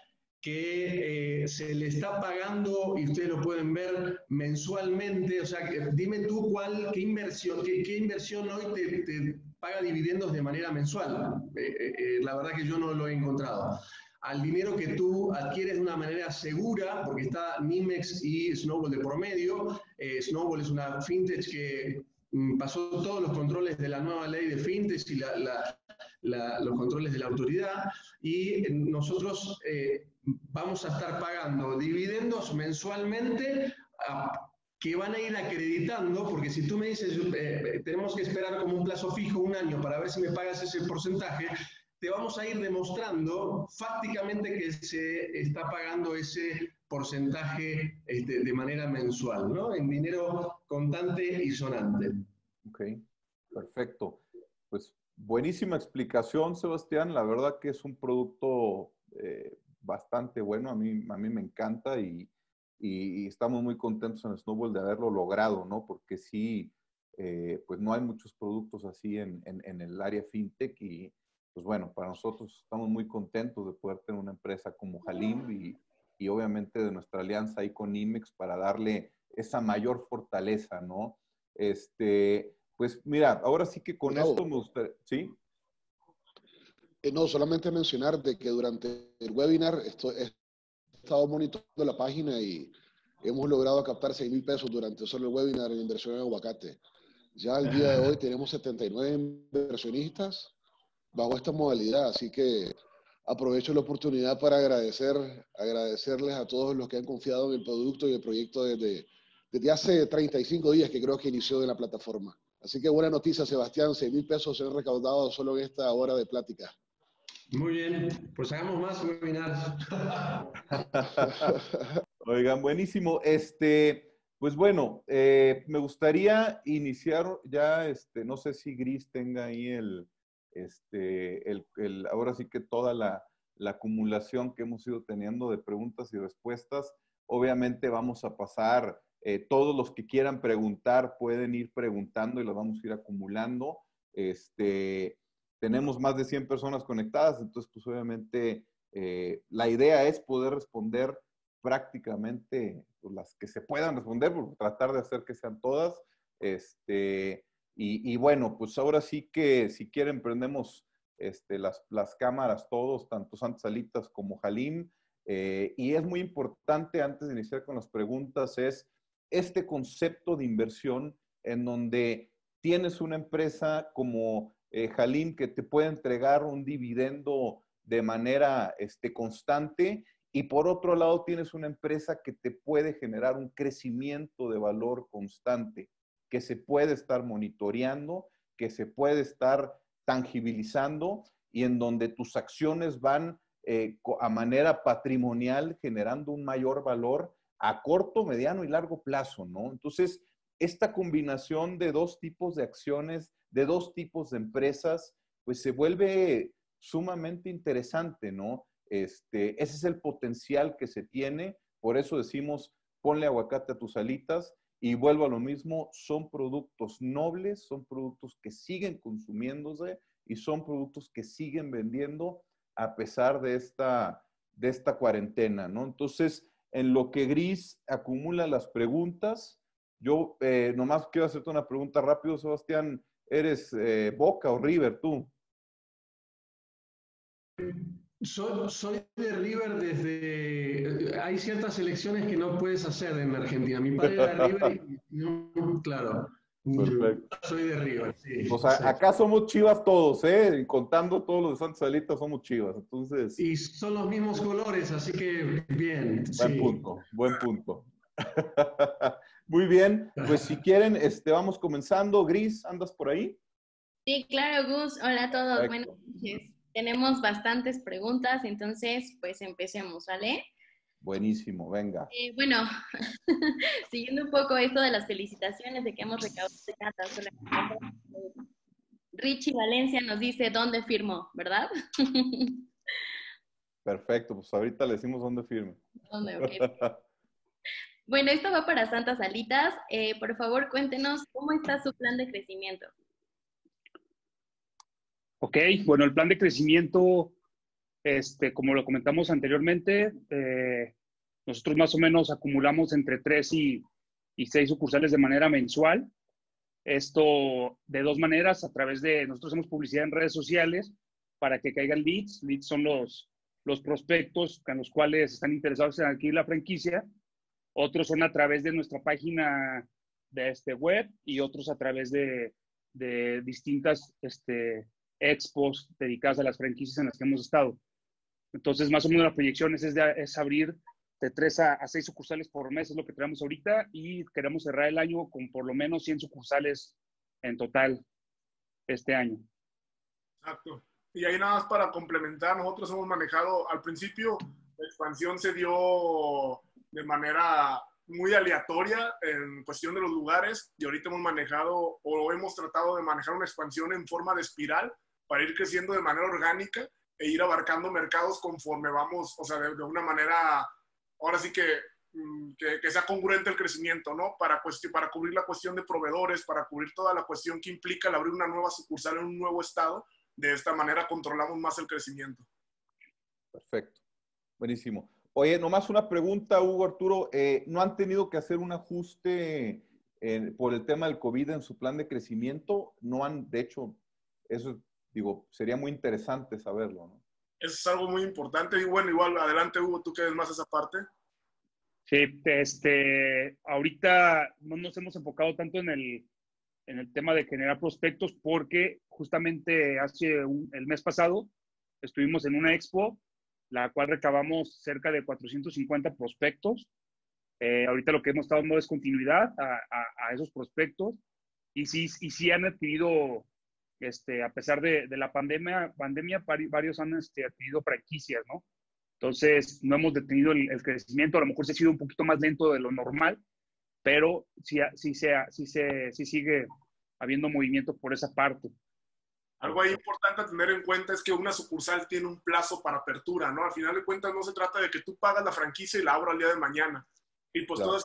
que eh, se le está pagando, y ustedes lo pueden ver mensualmente, o sea, dime tú cuál, qué inversión, qué, inversión hoy te, paga dividendos de manera mensual. Eh, eh, la verdad que yo no lo he encontrado al dinero que tú adquieres de una manera segura, porque está Nimex y Snowball de por medio. Eh, Snowball es una fintech que mm, pasó todos los controles de la nueva ley de fintech y los controles de la autoridad y nosotros eh, vamos a estar pagando dividendos mensualmente que van a ir acreditando, porque si tú me dices, eh, tenemos que esperar como un plazo fijo un año para ver si me pagas ese porcentaje, te vamos a ir demostrando fácticamente que se está pagando ese porcentaje este, de manera mensual, ¿no? En dinero contante y sonante. Ok, perfecto. Pues buenísima explicación, Sebastián. La verdad que es un producto eh, bastante bueno. A mí, a mí me encanta y, estamos muy contentos en Snowball de haberlo logrado, ¿no? Porque sí, eh, pues no hay muchos productos así en, en el área fintech y, pues bueno, para nosotros estamos muy contentos de poder tener una empresa como Halim y, y obviamente de nuestra alianza ahí con IMEX para darle esa mayor fortaleza, ¿no? Este, pues mira, ahora sí que con esto me gustaría, ¿sí? No, solamente mencionar de que durante el webinar esto, he estado monitoreando la página y hemos logrado captar 6 mil pesos durante solo el webinar en inversión en aguacate. Ya el día de hoy *laughs* tenemos 79 inversionistas bajo esta modalidad. Así que aprovecho la oportunidad para agradecer, agradecerles a todos los que han confiado en el producto y el proyecto desde, desde hace 35 días que creo que inició en la plataforma. Así que buena noticia, Sebastián, 6 mil pesos se han recaudado solo en esta hora de plática. Muy bien, pues hagamos más webinars. *laughs* Oigan, buenísimo. Este, pues bueno, eh, me gustaría iniciar ya, este, no sé si Gris tenga ahí el, este, ahora sí que toda la, la, acumulación que hemos ido teniendo de preguntas y respuestas. Obviamente vamos a pasar, eh, todos los que quieran preguntar pueden ir preguntando y las vamos a ir acumulando. Este, tenemos más de 100 personas conectadas, entonces pues obviamente eh, la idea es poder responder prácticamente pues, las que se puedan responder, tratar de hacer que sean todas. Este, y, bueno, pues ahora sí que si quieren prendemos este, las, las cámaras todos, tanto Santas Salitas como Jalim. Eh, y es muy importante, antes de iniciar con las preguntas, es este concepto de inversión en donde tienes una empresa como eh, Jalim que te puede entregar un dividendo de manera este, constante y por otro lado tienes una empresa que te puede generar un crecimiento de valor constante que se puede estar monitoreando, que se puede estar tangibilizando y en donde tus acciones van eh, a manera patrimonial generando un mayor valor a corto, mediano y largo plazo, ¿no? Entonces, esta combinación de dos tipos de acciones, de dos tipos de empresas, pues se vuelve sumamente interesante, ¿no? Este, ese es el potencial que se tiene, por eso decimos, ponle aguacate a tus alitas, y vuelvo a lo mismo, son productos nobles, son productos que siguen consumiéndose y son productos que siguen vendiendo a pesar de esta, de esta cuarentena, ¿no? Entonces, en lo que Gris acumula las preguntas, yo eh, nomás quiero hacerte una pregunta rápido, Sebastián. ¿Eres eh, Boca o River tú? Soy, de River desde... Hay ciertas elecciones que no puedes hacer en Argentina. Mi padre era River y *laughs* claro. Perfecto. Soy de River, sí. O sea, acá somos chivas todos, ¿eh? Contando todos los de Santa Salita somos chivas, entonces... Y son los mismos colores, así que bien. Buen punto, buen punto. *laughs* Muy bien, pues si quieren, este, vamos comenzando. Gris, ¿andas por ahí? Sí, claro, Gus. Hola a todos, buenas noches. Tenemos bastantes preguntas, entonces pues empecemos, ¿vale? Buenísimo, venga. Eh, bueno, *laughs* siguiendo un poco esto de las felicitaciones de que hemos recaudado Richie Valencia nos dice dónde firmó, ¿verdad? *laughs* Perfecto, pues ahorita le decimos dónde firme. ¿Dónde? *laughs* Bueno, esto va para Santas Salitas. Eh, por favor, cuéntenos cómo está su plan de crecimiento. Ok, bueno, el plan de crecimiento, este, como lo comentamos anteriormente, eh, nosotros más o menos acumulamos entre tres y, y seis sucursales de manera mensual. Esto de dos maneras, a través de, nosotros hacemos publicidad en redes sociales para que caigan leads. Leads son los, los prospectos en los cuales están interesados en adquirir la franquicia. Otros son a través de nuestra página de este web y otros a través de, de distintas este, expos dedicadas a las franquicias en las que hemos estado. Entonces, más o menos la proyección es, es abrir de tres a, seis sucursales por mes, es lo que tenemos ahorita, y queremos cerrar el año con por lo menos 100 sucursales en total este año. Exacto. Y ahí nada más para complementar, nosotros hemos manejado, al principio la expansión se dio de manera muy aleatoria en cuestión de los lugares y ahorita hemos manejado o hemos tratado de manejar una expansión en forma de espiral para ir creciendo de manera orgánica e ir abarcando mercados conforme vamos, o sea, de, una manera ahora sí mm, que, que, sea congruente el crecimiento, ¿no? Para, para cubrir la cuestión de proveedores, para cubrir toda la cuestión que implica el abrir una nueva sucursal en un nuevo estado. De esta manera controlamos más el crecimiento. Perfecto. Buenísimo. Oye, nomás una pregunta, Hugo Arturo. Eh, ¿No han tenido que hacer un ajuste eh, por el tema del COVID en su plan de crecimiento? No han, de hecho, eso, digo, sería muy interesante saberlo, ¿no? Eso es algo muy importante. Y bueno, igual, adelante, Hugo, tú quieres más esa parte. Sí, este, ahorita no nos hemos enfocado tanto en el, en el tema de generar prospectos porque justamente hace el mes pasado estuvimos en una expo, la cual recabamos cerca de 450 prospectos. Eh, ahorita lo que hemos estado dando es continuidad a, a, esos prospectos y sí, y sí han adquirido este, a pesar de, la pandemia, pandemia, varios han este, adquirido franquicias, ¿no? Entonces, no hemos detenido el, crecimiento, a lo mejor se ha sido un poquito más lento de lo normal, pero sí, sí, sea, sí, se, sí sigue habiendo movimiento por esa parte. Algo ahí importante a tener en cuenta es que una sucursal tiene un plazo para apertura, ¿no? Al final de cuentas no se trata de que tú pagas la franquicia y la abras al día de mañana. Y pues toda,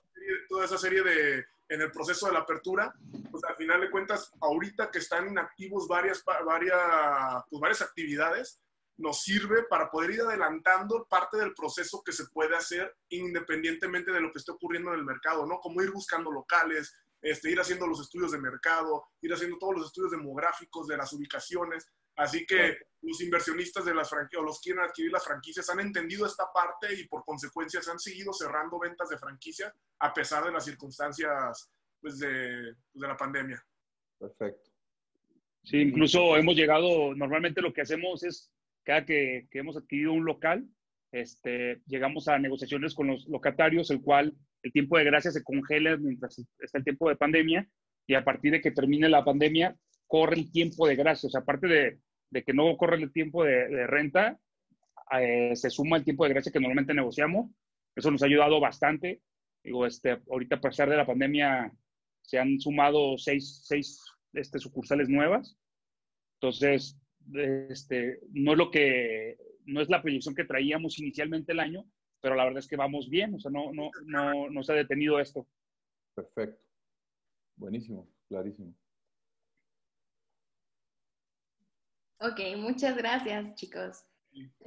toda esa serie de, en el proceso de la apertura, pues al final de cuentas, ahorita que están inactivos varias, varias, pues varias actividades, nos sirve para poder ir adelantando parte del proceso que se puede hacer independientemente de lo que esté ocurriendo en el mercado, ¿no? Como ir buscando locales, este, ir haciendo los estudios de mercado, ir haciendo todos los estudios demográficos de las ubicaciones, Así que los inversionistas de las franquicias o los que quieren adquirir las franquicias han entendido esta parte y por consecuencia se han seguido cerrando ventas de franquicia a pesar de las circunstancias pues, de, pues, de la pandemia. Perfecto. Sí, incluso hemos llegado, normalmente lo que hacemos es, cada que, que hemos adquirido un local, este, llegamos a negociaciones con los locatarios, el cual el tiempo de gracia se congela mientras está el tiempo de pandemia y a partir de que termine la pandemia, corre el tiempo de gracia. O sea, aparte de, que no corre el tiempo de, renta, eh, se suma el tiempo de gracia que normalmente negociamos. Eso nos ha ayudado bastante. Digo, este, ahorita a pesar de la pandemia se han sumado seis, seis este, sucursales nuevas. Entonces, este, no es lo que, no es la proyección que traíamos inicialmente el año, pero la verdad es que vamos bien, o sea, no, no, no, no se ha detenido esto. Perfecto. Buenísimo, clarísimo. Ok, muchas gracias, chicos.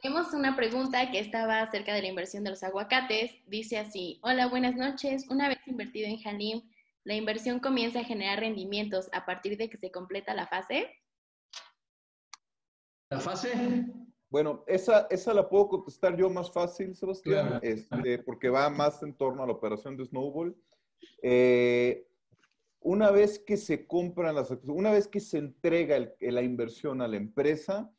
Tenemos una pregunta que estaba acerca de la inversión de los aguacates. Dice así, hola, buenas noches. Una vez invertido en Halim, ¿la inversión comienza a generar rendimientos a partir de que se completa la fase? ¿La fase? Bueno, esa, esa la puedo contestar yo más fácil, Sebastián, este, porque va más en torno a la operación de Snowball. Eh, una vez que se compran las acciones, una vez que se entrega la inversión a la empresa,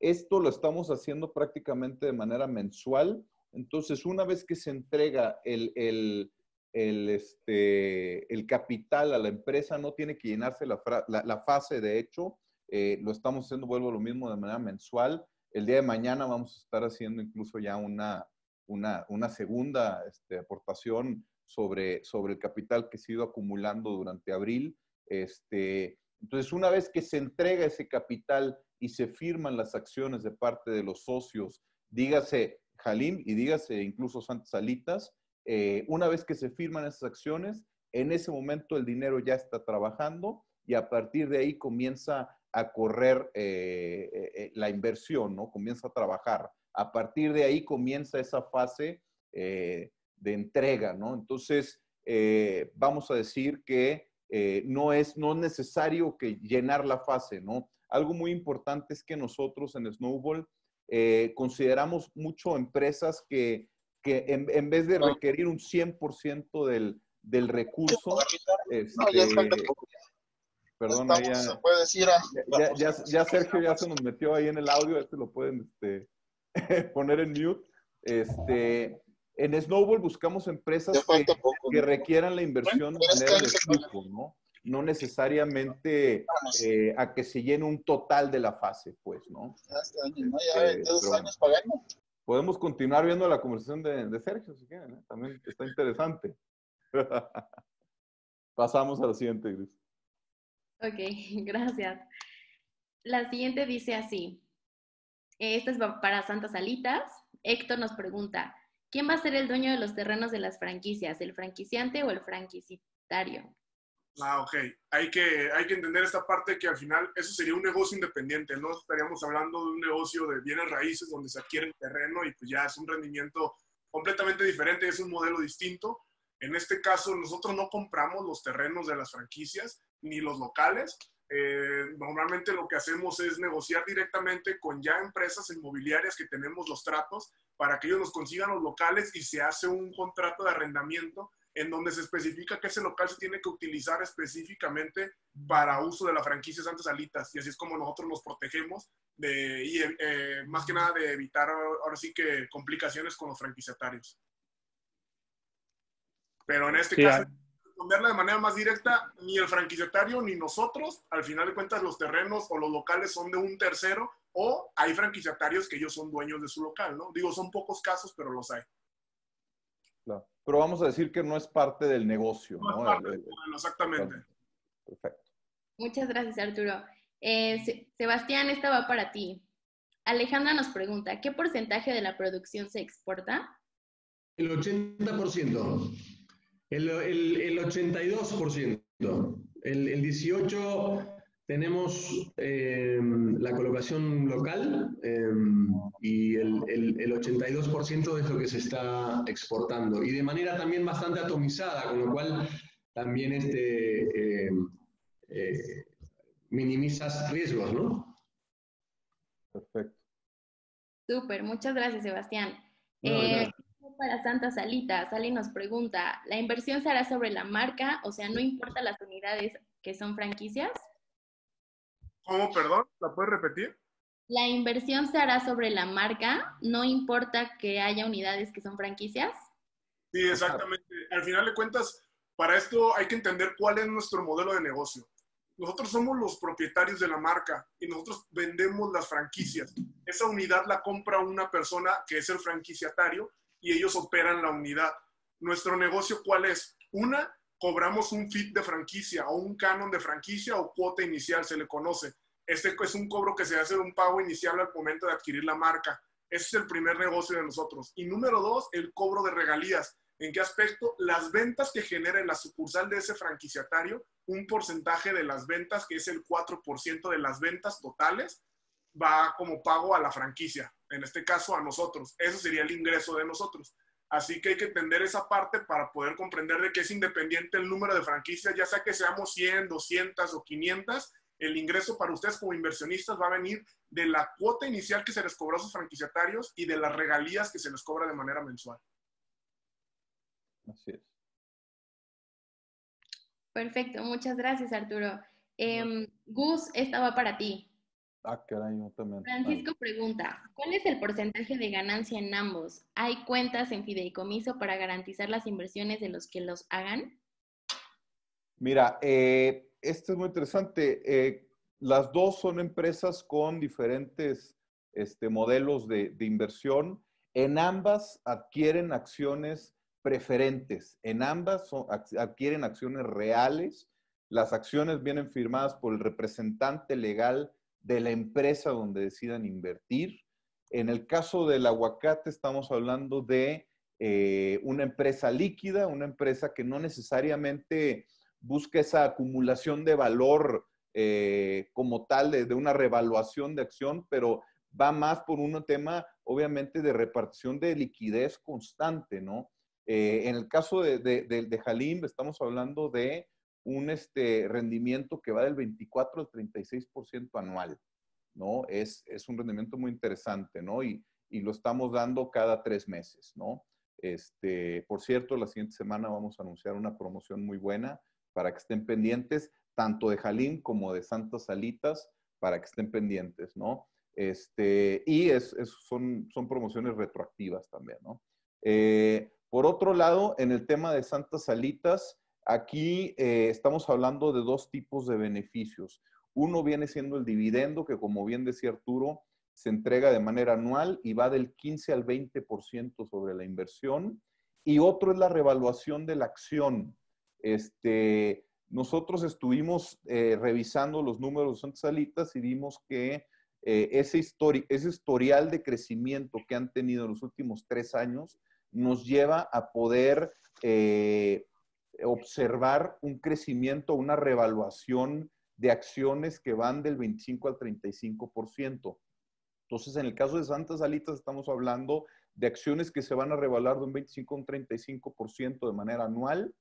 esto lo estamos haciendo prácticamente de manera mensual. Entonces, una vez que se entrega el, el, este, el capital a la empresa, no tiene que llenarse la, la, fase, de hecho, eh, lo estamos haciendo, vuelvo a lo mismo, de manera mensual. El día de mañana vamos a estar haciendo incluso ya una, una, una segunda este, aportación sobre, sobre el capital que se ha ido acumulando durante abril. Este, entonces, una vez que se entrega ese capital y se firman las acciones de parte de los socios, dígase Jalim y dígase incluso Santas Salitas, eh, una vez que se firman esas acciones, en ese momento el dinero ya está trabajando y a partir de ahí comienza a correr eh, la inversión, ¿no? Comienza a trabajar. A partir de ahí comienza esa fase de entrega, ¿no? Entonces, vamos a decir que no, es, no es necesario que llenar la fase, ¿no? Algo muy importante es que nosotros en Snowball eh, consideramos mucho empresas que, que en, vez de requerir un 100% del, del recurso, este, perdón, ya, ya, ya, Sergio ya se nos metió ahí en el audio, este lo pueden este, *laughs* poner en mute. Este, en Snowball buscamos empresas que, que, requieran la inversión de manera de flujo, ¿no? no necesariamente eh, a que se llene un total de la fase, pues, ¿no? Este año, ¿no? Ya este, dos años pagando. Podemos continuar viendo la conversación de, Sergio, si quieren, ¿eh? también está interesante. *laughs* Pasamos a la siguiente, Gris. Ok, *laughs* gracias. La siguiente dice así. Esta es para Santas Alitas. Héctor nos pregunta, ¿quién va a ser el dueño de los terrenos de las franquicias, el franquiciante o el franquicitario? Ah, ok. Hay que, hay que entender esta parte que al final eso sería un negocio independiente, no estaríamos hablando de un negocio de bienes raíces donde se adquiere el terreno y pues ya es un rendimiento completamente diferente, es un modelo distinto. En este caso, nosotros no compramos los terrenos de las franquicias ni los locales. Eh, normalmente lo que hacemos es negociar directamente con ya empresas inmobiliarias que tenemos los tratos para que ellos nos consigan los locales y se hace un contrato de arrendamiento en donde se especifica que ese local se tiene que utilizar específicamente para uso de la franquicia Santas Alitas. Y así es como nosotros nos protegemos de, y eh, más que nada de evitar ahora sí que complicaciones con los franquiciatarios. Pero en este caso, responderla de manera más directa, ni el franquiciatario ni nosotros, al final de cuentas los terrenos o los locales son de un tercero o hay franquiciatarios que ellos son dueños de su local, ¿no? Digo, son pocos casos, pero los hay. Pero vamos a decir que no es parte del negocio. No, exactamente. Perfecto. Muchas gracias, Arturo. Eh, Sebastián, esta va para ti. Alejandra nos pregunta, ¿qué porcentaje de la producción se exporta? El 80%. El, el, el 82%. El, el 18% tenemos em, la colocación local em, y el, el, 82% es lo que se está exportando y de manera también bastante atomizada, con lo cual también este, em, eh, minimizas riesgos, ¿no? Perfecto. Súper, muchas gracias, Sebastián. Eh, para Santa Salita, Sally nos pregunta, ¿la inversión se hará sobre la marca? O sea, no importa las unidades que son franquicias. ¿Cómo, perdón? ¿La puedes repetir? La inversión se hará sobre la marca, no importa que haya unidades que son franquicias. Sí, exactamente. Al final de cuentas, para esto hay que entender cuál es nuestro modelo de negocio. Nosotros somos los propietarios de la marca y nosotros vendemos las franquicias. Esa unidad la compra una persona que es el franquiciatario y ellos operan la unidad. Nuestro negocio, ¿cuál es? Una, cobramos un fit de franquicia o un canon de franquicia o cuota inicial, se le conoce. Este es un cobro que se hace de un pago inicial al momento de adquirir la marca. Ese es el primer negocio de nosotros. Y número dos, el cobro de regalías. ¿En qué aspecto? Las ventas que genera en la sucursal de ese franquiciatario, un porcentaje de las ventas, que es el 4% de las ventas totales, va como pago a la franquicia, en este caso a nosotros. Ese sería el ingreso de nosotros. Así que hay que entender esa parte para poder comprender de que es independiente el número de franquicias, ya sea que seamos 100, 200 o 500, el ingreso para ustedes como inversionistas va a venir de la cuota inicial que se les cobró a sus franquiciatarios y de las regalías que se les cobra de manera mensual. Así es. Perfecto, muchas gracias Arturo. Em, Gus, esta va para ti. Ah, caray, también. Francisco pregunta, ¿cuál es el porcentaje de ganancia en ambos? ¿Hay cuentas en fideicomiso para garantizar las inversiones de los que los hagan? Mira, eh, esto es muy interesante. Eh, las dos son empresas con diferentes este, modelos de, inversión. En ambas adquieren acciones preferentes. En ambas adquieren acciones reales. Las acciones vienen firmadas por el representante legal de la empresa donde decidan invertir. En el caso del aguacate estamos hablando de eh, una empresa líquida, una empresa que no necesariamente busca esa acumulación de valor eh, como tal, de, una revaluación de acción, pero va más por un tema, obviamente, de repartición de liquidez constante, ¿no? Eh, en el caso de, de, Halim, estamos hablando de un este, rendimiento que va del 24 al 36% anual, ¿no? Es, es un rendimiento muy interesante, ¿no? Y, y, lo estamos dando cada tres meses, ¿no? Este, por cierto, la siguiente semana vamos a anunciar una promoción muy buena para que estén pendientes, tanto de Jalín como de Santas Salitas, para que estén pendientes, ¿no? Este, y es, son, son promociones retroactivas también, ¿no? Eh, por otro lado, en el tema de Santas Salitas, aquí eh, estamos hablando de dos tipos de beneficios. Uno viene siendo el dividendo, que como bien decía Arturo, se entrega de manera anual y va del 15 al 20% sobre la inversión. Y otro es la revaluación de la acción. Este, nosotros estuvimos eh, revisando los números de Santas Salitas y vimos que eh, ese, ese historial de crecimiento que han tenido en los últimos tres años nos lleva a poder observar un crecimiento, una revaluación de acciones que van del 25 al 35%. Entonces, en el caso de Santas Salitas, estamos hablando de acciones que se van a revaluar de un 25 a un 35% de manera anual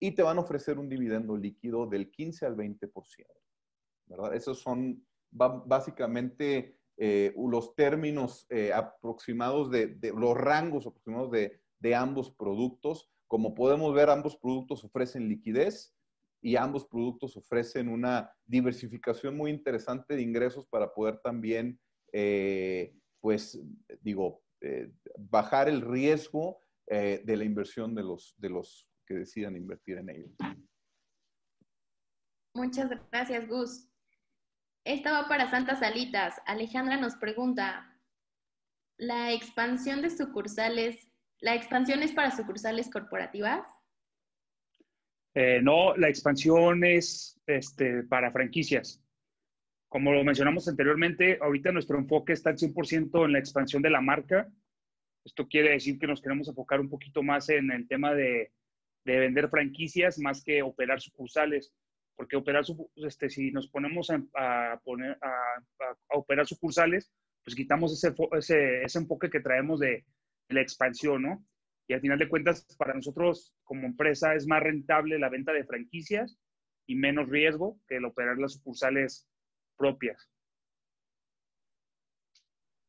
y te van a ofrecer un dividendo líquido del 15 al 20%. ¿verdad? Esos son básicamente eh, los términos eh, aproximados de, los rangos aproximados de, ambos productos. Como podemos ver, ambos productos ofrecen liquidez y ambos productos ofrecen una diversificación muy interesante de ingresos para poder también, eh, pues, digo, bajar el riesgo de la inversión de los, de los que decidan invertir en ellos. Muchas gracias, Gus. Esta va para Santas Salitas. Alejandra nos pregunta, ¿la expansión de sucursales, la expansión es para sucursales corporativas? Eh, no, la expansión es este, para franquicias. Como lo mencionamos anteriormente, ahorita nuestro enfoque está al 100% en la expansión de la marca. Esto quiere decir que nos queremos enfocar un poquito más en el tema de, de vender franquicias más que operar sucursales porque operar, este, si nos ponemos a, operar sucursales, pues quitamos ese enfoque que traemos de, la expansión, ¿no? Y al final de cuentas, para nosotros como empresa es más rentable la venta de franquicias y menos riesgo que el operar las sucursales propias.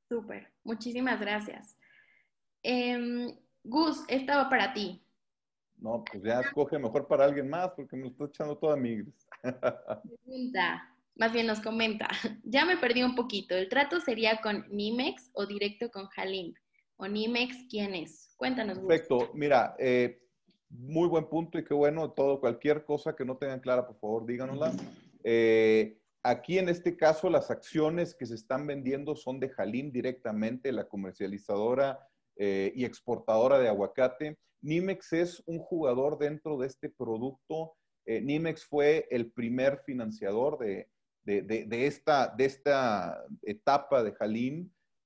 Súper, muchísimas gracias. Em, Gus, esta va para ti. No, pues ya escoge mejor para alguien más porque me lo está echando toda migres. Pregunta, más bien nos comenta. *laughs* Ya me perdí un poquito. ¿El trato sería con Nimex o directo con Halim? ¿O Nimex quién es? Cuéntanos. Perfecto. Mira, eh, muy buen punto y qué bueno. Todo, cualquier cosa que no tengan clara, por favor, díganosla. Eh, aquí en este caso, las acciones que se están vendiendo son de Halim directamente, la comercializadora eh, y exportadora de aguacate. Nimex es un jugador dentro de este producto. Nimex fue el primer financiador de, esta, de esta etapa de.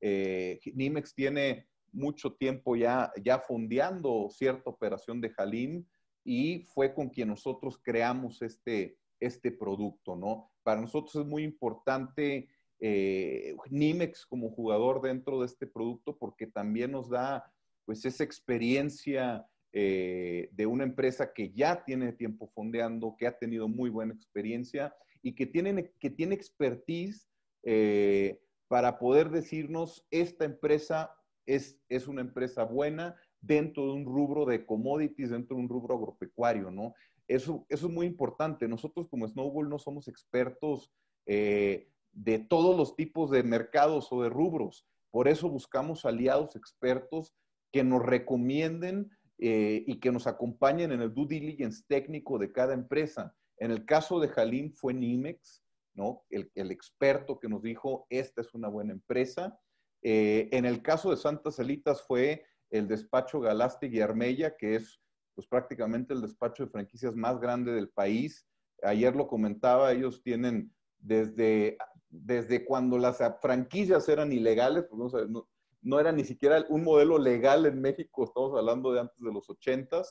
Eh, Nimex tiene mucho tiempo ya, ya fondeando cierta operación de Halim y fue con quien nosotros creamos este, este producto, ¿no? Para nosotros es muy importante eh, Nimex como jugador dentro de este producto porque también nos da pues esa experiencia eh, de una empresa que ya tiene tiempo fondeando, que ha tenido muy buena experiencia y que tiene, que tiene expertise eh, para poder decirnos, esta empresa es, es una empresa buena dentro de un rubro de commodities, dentro de un rubro agropecuario, ¿no? Eso, eso es muy importante. Nosotros como Snowball no somos expertos eh, de todos los tipos de mercados o de rubros. Por eso buscamos aliados expertos que nos recomienden eh, y que nos acompañen en el due diligence técnico de cada empresa. En el caso de Halim fue Nimex, ¿no? El, experto que nos dijo, esta es una buena empresa. Eh, en el caso de Santas Salitas fue el despacho Galastig y Armella, que es pues prácticamente el despacho de franquicias más grande del país. Ayer lo comentaba, ellos tienen desde, desde cuando las franquicias eran ilegales, pues no, no era ni siquiera un modelo legal en México, estamos hablando de antes de los 80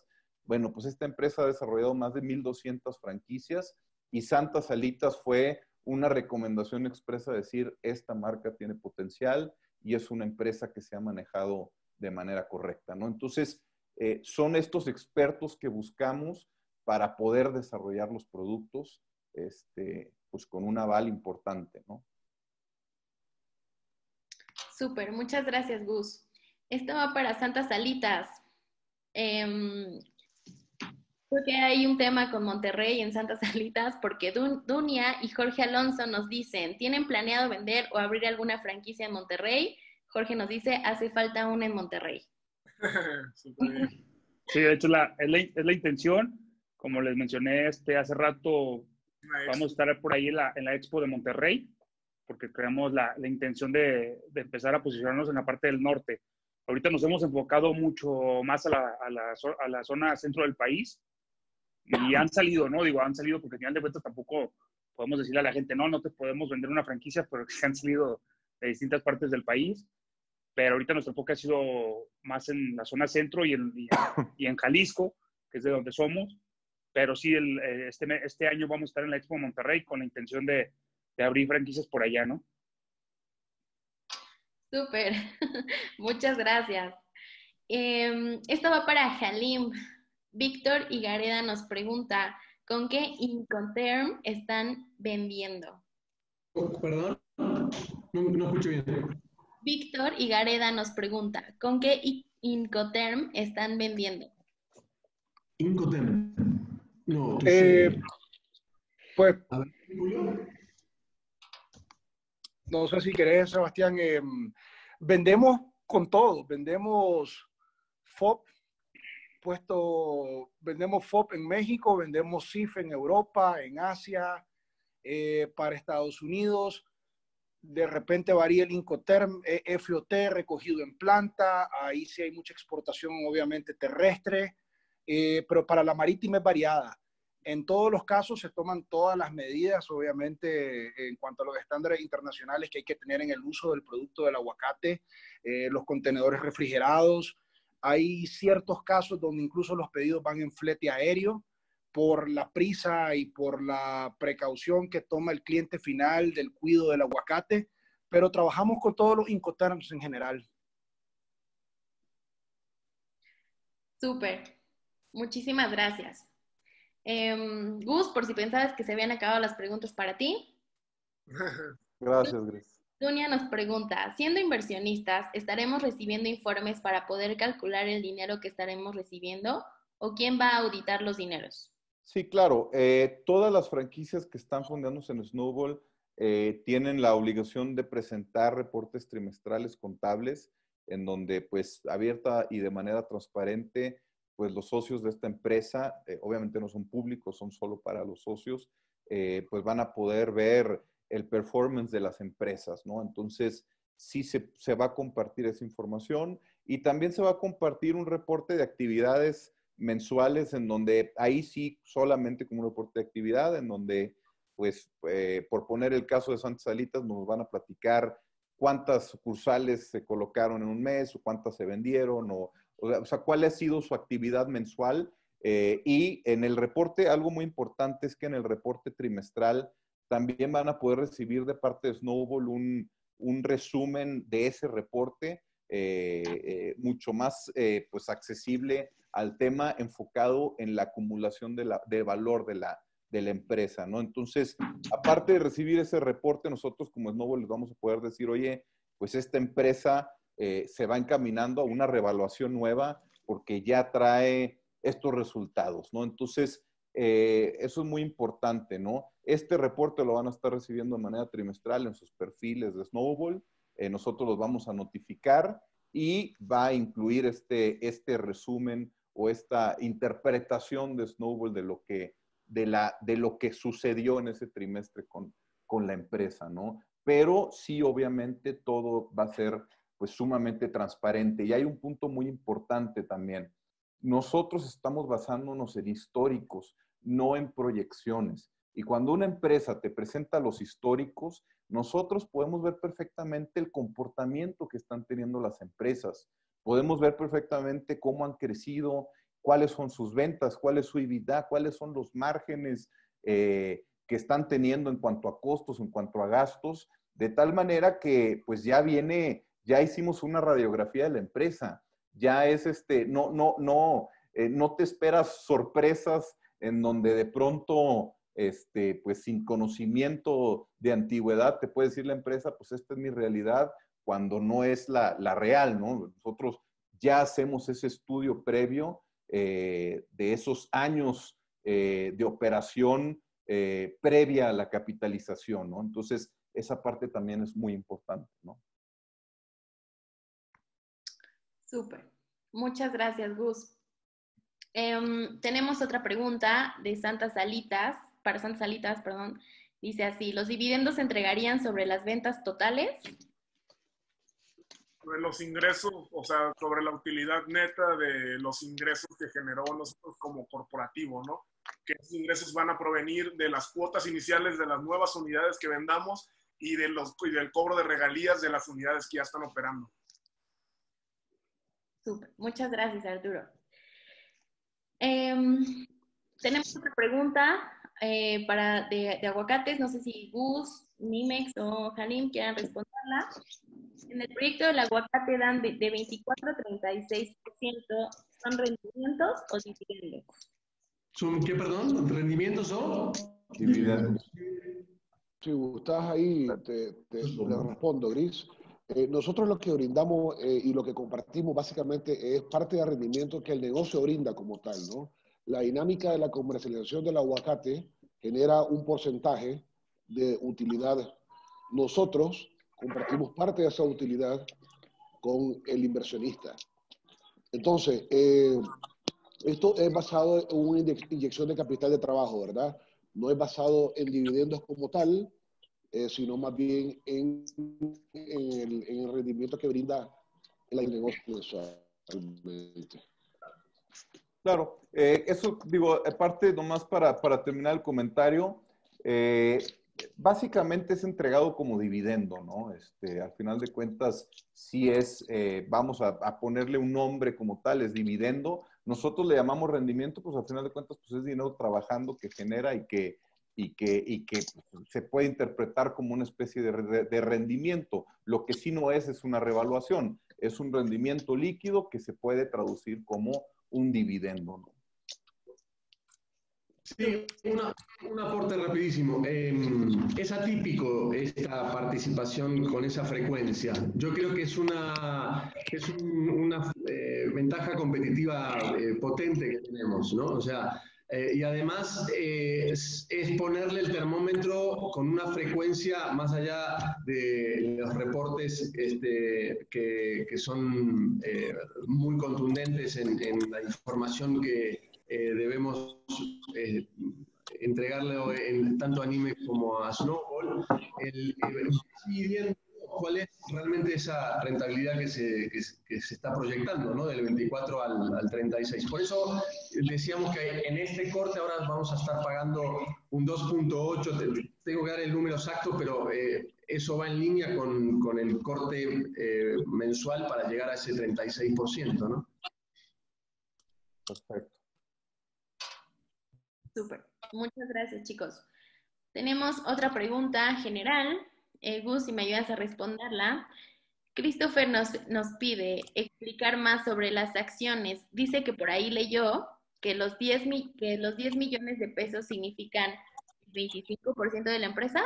bueno, pues esta empresa ha desarrollado más de 1.200 franquicias y Santa Salitas fue una recomendación expresa de decir, esta marca tiene potencial y es una empresa que se ha manejado de manera correcta, ¿no? Entonces, eh, son estos expertos que buscamos para poder desarrollar los productos, este, pues con un aval importante, ¿no? Súper, muchas gracias, Gus. Esto va para Santa Salitas. Eh, Creo que hay un tema con Monterrey en Santa *laughs* Salitas porque Dunia y Jorge Alonso nos dicen, ¿tienen planeado vender o abrir alguna franquicia en Monterrey? Jorge nos dice, hace falta una en Monterrey. *laughs* sí, de hecho la, es, la, intención. Como les mencioné este, hace rato, vamos a estar por ahí en la, en la Expo de Monterrey, porque creamos la, la intención de, de, empezar a posicionarnos en la parte del norte. Ahorita nos hemos enfocado mucho más a la, a la, a la zona centro del país, y han salido, ¿no? Digo, han salido porque al final de cuentas tampoco podemos decirle a la gente, no, no te podemos vender una franquicia, pero que *laughs* han salido de distintas partes del país. Pero ahorita nuestro enfoque ha sido más en la zona centro y en, y, en *coughs* Jalisco, que es de donde somos. Pero sí, el, eh, este, este año vamos a estar en la Expo Monterrey con la intención de, de abrir franquicias por allá, ¿no? Súper, *laughs* muchas gracias. Eh, esto va para Halim. Víctor Igareda nos pregunta, ¿con qué Incoterm están vendiendo? Oh, perdón, no, escucho bien. Víctor Igareda nos pregunta, ¿con qué Incoterm están vendiendo? Incoterm. No, eh, pues, no sé si querés, Sebastián, em, vendemos con todo, vendemos FOP, puesto, vendemos FOP en México, vendemos CIF en Europa, en Asia, eh, para Estados Unidos. De repente varía el Incoterm, eh, FOT recogido en planta, ahí sí hay mucha exportación obviamente terrestre, eh, pero para la marítima es variada. En todos los casos se toman todas las medidas, obviamente, en cuanto a los estándares internacionales que hay que tener en el uso del producto del aguacate, los contenedores refrigerados, hay ciertos casos donde incluso los pedidos van en flete aéreo por la prisa y por la precaución que toma el cliente final del cuidado del aguacate, pero trabajamos con todos los incoterms en general. Súper. Muchísimas gracias. Em, Gus, por si pensabas que se habían acabado las preguntas para ti. *laughs* Gracias, Grace. Dunia nos pregunta, siendo inversionistas, ¿estaremos recibiendo informes para poder calcular el dinero que estaremos recibiendo o quién va a auditar los dineros? Sí, claro. Eh, todas las franquicias que están fundándose en Snowball eh, tienen la obligación de presentar reportes trimestrales contables en donde pues abierta y de manera transparente pues los socios de esta empresa, eh, obviamente no son públicos, son solo para los socios, pues van a poder ver el performance de las empresas, ¿no? Entonces, sí se, va a compartir esa información y también se va a compartir un reporte de actividades mensuales en donde ahí sí solamente como un reporte de actividad, en donde, pues, eh, por poner el caso de Santas Salitas, nos van a platicar cuántas sucursales se colocaron en un mes o cuántas se vendieron o, o sea, cuál ha sido su actividad mensual. Eh, y en el reporte, algo muy importante es que en el reporte trimestral también van a poder recibir de parte de Snowball un, un resumen de ese reporte eh, eh, mucho más eh, pues accesible al tema enfocado en la acumulación de, la, de valor de la, de la empresa, ¿no? Entonces, aparte de recibir ese reporte, nosotros como Snowball les vamos a poder decir, oye, pues esta empresa se va encaminando a una revaluación nueva porque ya trae estos resultados, ¿no? Entonces, eh, eso es muy importante, ¿no? Este reporte lo van a estar recibiendo de manera trimestral en sus perfiles de Snowball. Eh, nosotros los vamos a notificar y va a incluir este, este resumen o esta interpretación de Snowball de lo que, de la, de lo que sucedió en ese trimestre con, con la empresa, ¿no? Pero sí, obviamente, todo va a ser pues sumamente transparente. Y hay un punto muy importante también nosotros estamos basándonos en históricos, no en proyecciones. Y cuando una empresa te presenta los históricos, nosotros podemos ver perfectamente el comportamiento que están teniendo las empresas. Podemos ver perfectamente cómo han crecido, cuáles son sus ventas, cuál es su EBITDA, cuáles son los márgenes eh, que están teniendo en cuanto a costos, en cuanto a gastos, de tal manera que pues ya viene, ya hicimos una radiografía de la empresa, ya es este, no, no, no, eh, no te esperas sorpresas en donde de pronto, este, pues sin conocimiento de antigüedad, te puede decir la empresa, pues esta es mi realidad, cuando no es la, la real, ¿no? Nosotros ya hacemos ese estudio previo eh, de esos años eh, de operación previa a la capitalización, ¿no? Entonces, esa parte también es muy importante, ¿no? Súper. Muchas gracias, Gus. Em, tenemos otra pregunta de Santas Salitas, para Santas Salitas, perdón. Dice así, ¿los dividendos se entregarían sobre las ventas totales? sobre los ingresos, o sea, sobre la utilidad neta de los ingresos que generó nosotros como corporativo, ¿no? Que esos ingresos van a provenir de las cuotas iniciales de las nuevas unidades que vendamos y, de los, y del cobro de regalías de las unidades que ya están operando. Súper, muchas gracias Arturo. Em, tenemos otra pregunta eh, para, de, de, aguacates, no sé si Gus, Nimex o Halim quieran responderla. En el proyecto del aguacate dan de, 24 a 36%. ¿Son rendimientos o dividendos? ¿Son qué, perdón? ¿Rendimientos o? Dividendos. Si estás ahí, te, te, respondo, Gris. Eh, nosotros lo que brindamos eh, y lo que compartimos básicamente es parte de rendimiento que el negocio brinda como tal, ¿no? La dinámica de la comercialización del aguacate genera un porcentaje de utilidad. Nosotros compartimos parte de esa utilidad con el inversionista. Entonces, eh, esto es basado en una inyección de capital de trabajo, ¿verdad? No es basado en dividendos como tal, eh, sino más bien en, el, rendimiento que brinda el negocio Claro, eh, eso digo, aparte nomás para, para terminar el comentario, eh, básicamente es entregado como dividendo, ¿no? Este, al final de cuentas, si es, eh, vamos a, ponerle un nombre como tal, es dividendo. Nosotros le llamamos rendimiento, pues al final de cuentas, pues es dinero trabajando que genera y que, y que, y que se puede interpretar como una especie de, de rendimiento. Lo que sí no es, es una revaluación. Es un rendimiento líquido que se puede traducir como un dividendo, ¿no? Sí, un aporte rapidísimo. Em, es atípico esta participación con esa frecuencia. Yo creo que es una, es una eh, ventaja competitiva eh, potente que tenemos, ¿no? O sea, eh, y además es, ponerle el termómetro con una frecuencia más allá de los reportes este, que, que, son muy contundentes en, la información que eh, debemos eh, entregarle en, tanto a Anime como a Snowball, cuál es realmente esa rentabilidad que se, que, se está proyectando, ¿no? Del 24 al, al, 36. Por eso decíamos que en este corte ahora vamos a estar pagando un 2.8, tengo que dar el número exacto, pero eh, eso va en línea con, con el corte mensual para llegar a ese 36%, ¿no? Perfecto. Súper. Muchas gracias, chicos. Tenemos otra pregunta general. Eh, Gus, si me ayudas a responderla. Christopher nos, nos pide explicar más sobre las acciones. Dice que por ahí leyó que los 10, que los 10 millones de pesos significan el 25% de la empresa.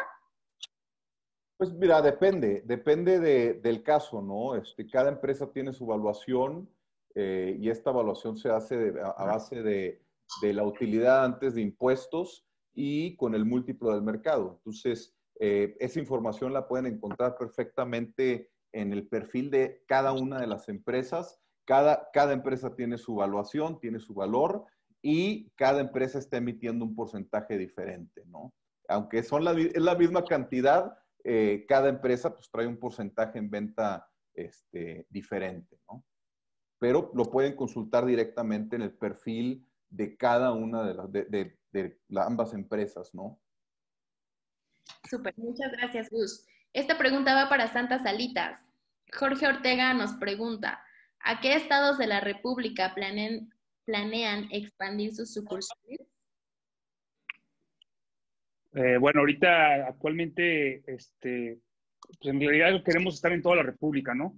Pues mira, depende, depende del caso, ¿no? Este, cada empresa tiene su evaluación eh, y esta evaluación se hace a, base de, de la utilidad antes de impuestos y con el múltiplo del mercado. Entonces, eh, esa información la pueden encontrar perfectamente en el perfil de cada una de las empresas. Cada, cada empresa tiene su evaluación, tiene su valor y cada empresa está emitiendo un porcentaje diferente, ¿no? Aunque son la, es la misma cantidad, eh, cada empresa pues trae un porcentaje en venta este, diferente, ¿no? Pero lo pueden consultar directamente en el perfil de cada una de, las, de, ambas empresas, ¿no? Súper, muchas gracias, Gus. Esta pregunta va para Santa Salitas. Jorge Ortega nos pregunta, ¿a qué estados de la República planean, expandir sus sucursales? Eh, bueno, ahorita actualmente, este, pues en realidad queremos estar en toda la República, ¿no?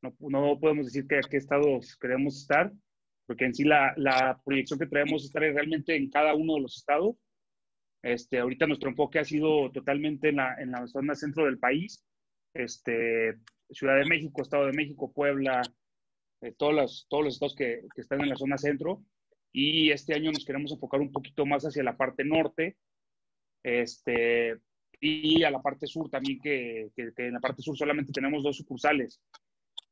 No, podemos decir que a qué estados queremos estar, porque en sí la, la proyección que traemos es estar realmente en cada uno de los estados. Este, ahorita nuestro enfoque ha sido totalmente en la, en la zona centro del país, este, Ciudad de México, Estado de México, Puebla, eh, todos, los, todos los estados que, que, están en la zona centro. Y este año nos queremos enfocar un poquito más hacia la parte norte, este, y a la parte sur también, que, que, en la parte sur solamente tenemos dos sucursales.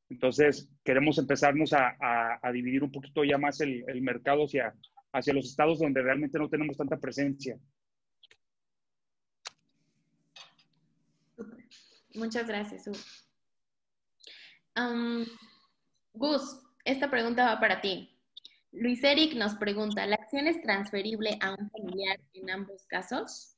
Entonces, queremos empezarnos a, a, dividir un poquito ya más el, el, mercado hacia, hacia los estados donde realmente no tenemos tanta presencia. Muchas gracias, Gus, esta pregunta va para ti. Luis Eric nos pregunta, ¿la acción es transferible a un familiar en ambos casos?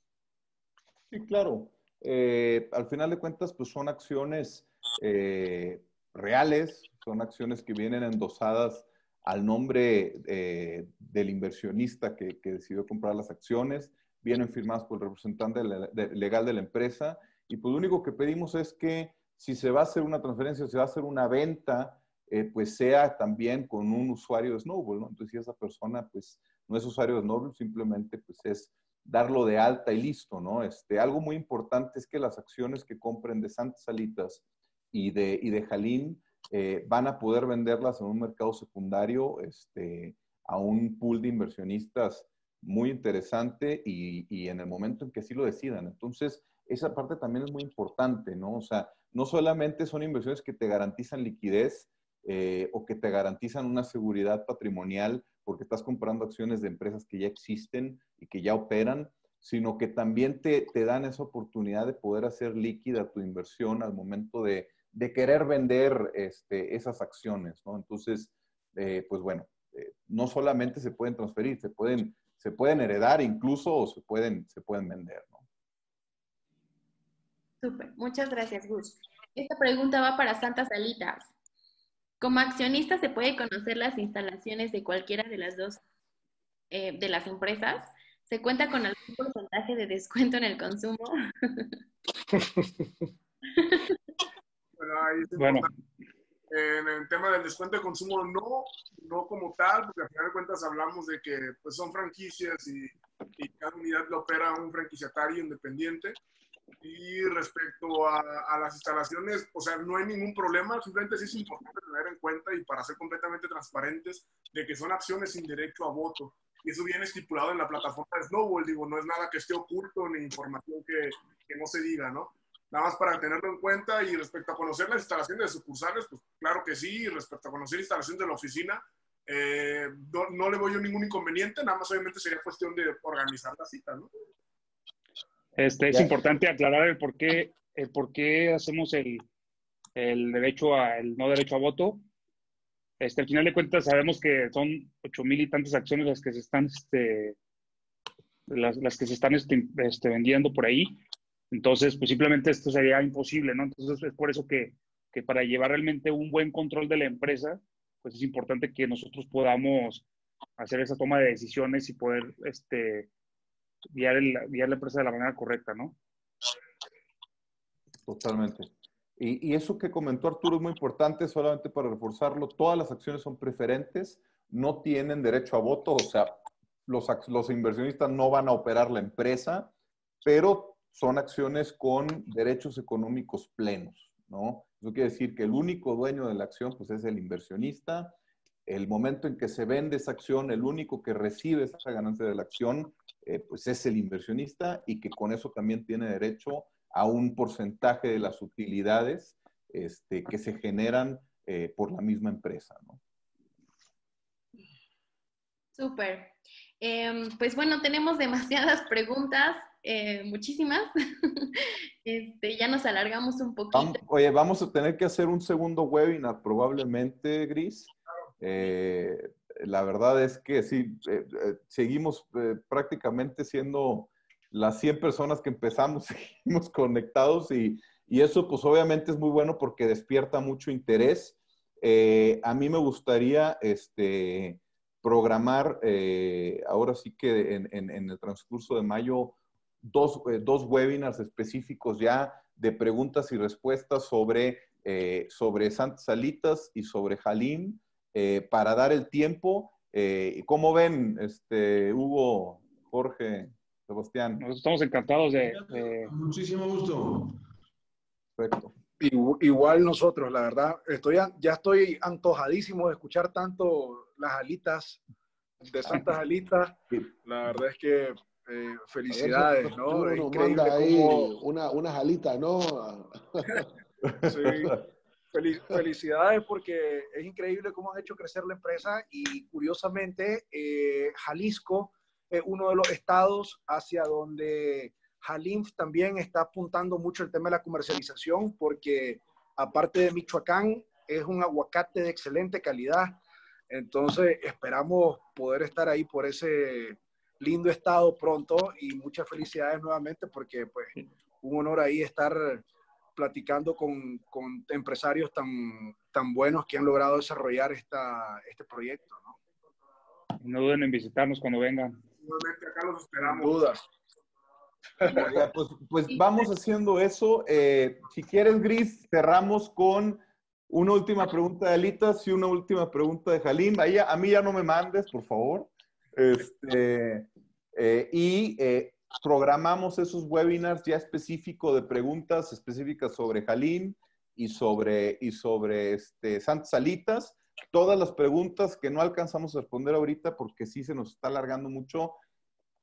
Sí, claro. Eh, al final de cuentas, pues son acciones eh, reales, son acciones que vienen endosadas al nombre eh, del inversionista que, decidió comprar las acciones, vienen firmadas por el representante legal de la empresa y pues lo único que pedimos es que si se va a hacer una transferencia, se va a hacer una venta, eh, pues sea también con un usuario de Snowball, ¿no? Entonces, si esa persona, pues, no es usuario de Snowball, simplemente, pues, es darlo de alta y listo, ¿no? Este, algo muy importante es que las acciones que compren de Santas Salitas y de, y de Jalín eh, van a poder venderlas en un mercado secundario este, a un pool de inversionistas muy interesante y, y en el momento en que así lo decidan. Entonces, esa parte también es muy importante, ¿no? O sea, no solamente son inversiones que te garantizan liquidez eh, o que te garantizan una seguridad patrimonial porque estás comprando acciones de empresas que ya existen y que ya operan, sino que también te, dan esa oportunidad de poder hacer líquida tu inversión al momento de, querer vender este, esas acciones, ¿no? Entonces, eh, pues bueno, eh, no solamente se pueden transferir, se pueden, se pueden heredar incluso o se pueden, se pueden vender, ¿no? Súper, muchas gracias, Gus. Esta pregunta va para Santas Salitas. Como accionista, ¿se puede conocer las instalaciones de cualquiera de las dos eh, de las empresas? ¿Se cuenta con algún porcentaje de descuento en el consumo? bueno, ahí bueno. En el tema del descuento de consumo, no, no como tal, porque al final de cuentas hablamos de que pues, son franquicias y, y cada unidad lo opera un franquiciatario independiente. Y respecto a, las instalaciones, o sea, no hay ningún problema, simplemente sí es importante tener en cuenta y para ser completamente transparentes de que son acciones sin derecho a voto. Y eso viene estipulado en la plataforma de Snowball, digo, no es nada que esté oculto ni información que, que no se diga, ¿no? Nada más para tenerlo en cuenta y respecto a conocer las instalaciones de sucursales, pues claro que sí, y respecto a conocer instalaciones de la oficina, eh, no, no, le voy yo ningún inconveniente, nada más obviamente sería cuestión de organizar la cita, ¿no? Este, es importante aclarar el por qué, el por qué hacemos el, el derecho a, el no derecho a voto. Este, al final de cuentas sabemos que son ocho mil y tantas acciones las que se están, este, las, las que se están este, este, vendiendo por ahí. Entonces, pues simplemente esto sería imposible, ¿no? Entonces es por eso que, que para llevar realmente un buen control de la empresa, pues es importante que nosotros podamos hacer esa toma de decisiones y poder este, guiar, el, guiar la empresa de la manera correcta, ¿no? Totalmente. Y, eso que comentó Arturo es muy importante, solamente para reforzarlo, todas las acciones son preferentes, no tienen derecho a voto, o sea, los, los inversionistas no van a operar la empresa, pero son acciones con derechos económicos plenos, ¿no? Eso quiere decir que el único dueño de la acción, pues es el inversionista. El momento en que se vende esa acción, el único que recibe esa ganancia de la acción eh, pues es el inversionista y que con eso también tiene derecho a un porcentaje de las utilidades este, que se generan eh, por la misma empresa. ¿no? Súper. Em, pues bueno, tenemos demasiadas *laughs* preguntas, eh, muchísimas. *laughs* este, ya nos alargamos un poquito. Oye, vamos a tener que hacer un segundo webinar probablemente, Gris. Eh, la verdad es que sí, eh, eh, seguimos prácticamente siendo las 100 personas que empezamos *laughs* seguimos conectados y, y eso pues obviamente es muy bueno porque despierta mucho interés. Eh, a mí me gustaría este, programar eh, ahora sí que en, en, el transcurso de mayo dos, eh, dos, webinars específicos ya de preguntas y respuestas sobre, sobre Santas Salitas y sobre Jalim para dar el tiempo. ¿Cómo ven, este, Hugo, Jorge, Sebastián? Nosotros estamos encantados de... Muchísimo gusto. Perfecto. Igual nosotros, la verdad, estoy, ya estoy antojadísimo de escuchar tanto las alitas de Santas *laughs* Alitas. La verdad es que eh, felicidades, ¿no? Increíble ahí una, unas alitas, ¿no? *laughs* sí. Felicidades porque es increíble cómo han hecho crecer la empresa y curiosamente eh, Jalisco es uno de los estados hacia donde Halimf también está apuntando mucho el tema de la comercialización porque aparte de Michoacán es un aguacate de excelente calidad. Entonces esperamos poder estar ahí por ese lindo estado pronto y muchas felicidades nuevamente porque pues un honor ahí estar platicando con, con empresarios tan, tan buenos que han logrado desarrollar esta, este proyecto. ¿no? no duden en visitarnos cuando vengan. acá los esperamos. Dudas. Pues, pues, vamos haciendo eso. Eh, si quieres, Gris, cerramos con una última pregunta de Alitas y una última pregunta de Jalim. Ahí, a mí ya no me mandes, por favor. Este, eh, y eh, programamos esos webinars ya específicos de preguntas específicas sobre Jalim y sobre, y sobre este, Santas Alitas. Todas las preguntas que no alcanzamos a responder ahorita porque sí se nos está alargando mucho,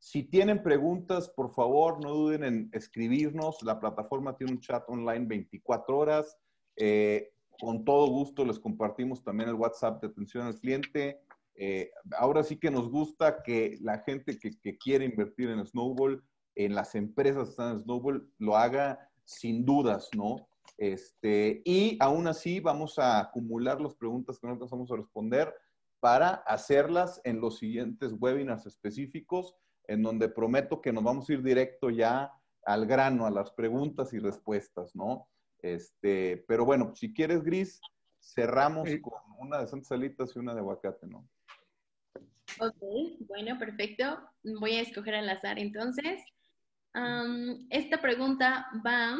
si tienen preguntas, por favor, no duden en escribirnos. La plataforma tiene un chat online 24 horas. Eh, con todo gusto les compartimos también el WhatsApp de atención al cliente. Eh, ahora sí que nos gusta que la gente que, que, quiere invertir en Snowball, en las empresas que están en Snowball, lo haga sin dudas, ¿no? Este, y aún así vamos a acumular las preguntas que no alcanzamos a responder para hacerlas en los siguientes webinars específicos en donde prometo que nos vamos a ir directo ya al grano, a las preguntas y respuestas, ¿no? Este, pero bueno, si quieres, Gris, cerramos con una de Santas Salitas y una de aguacate, ¿no? Ok, bueno, perfecto. Voy a escoger al azar entonces. esta pregunta va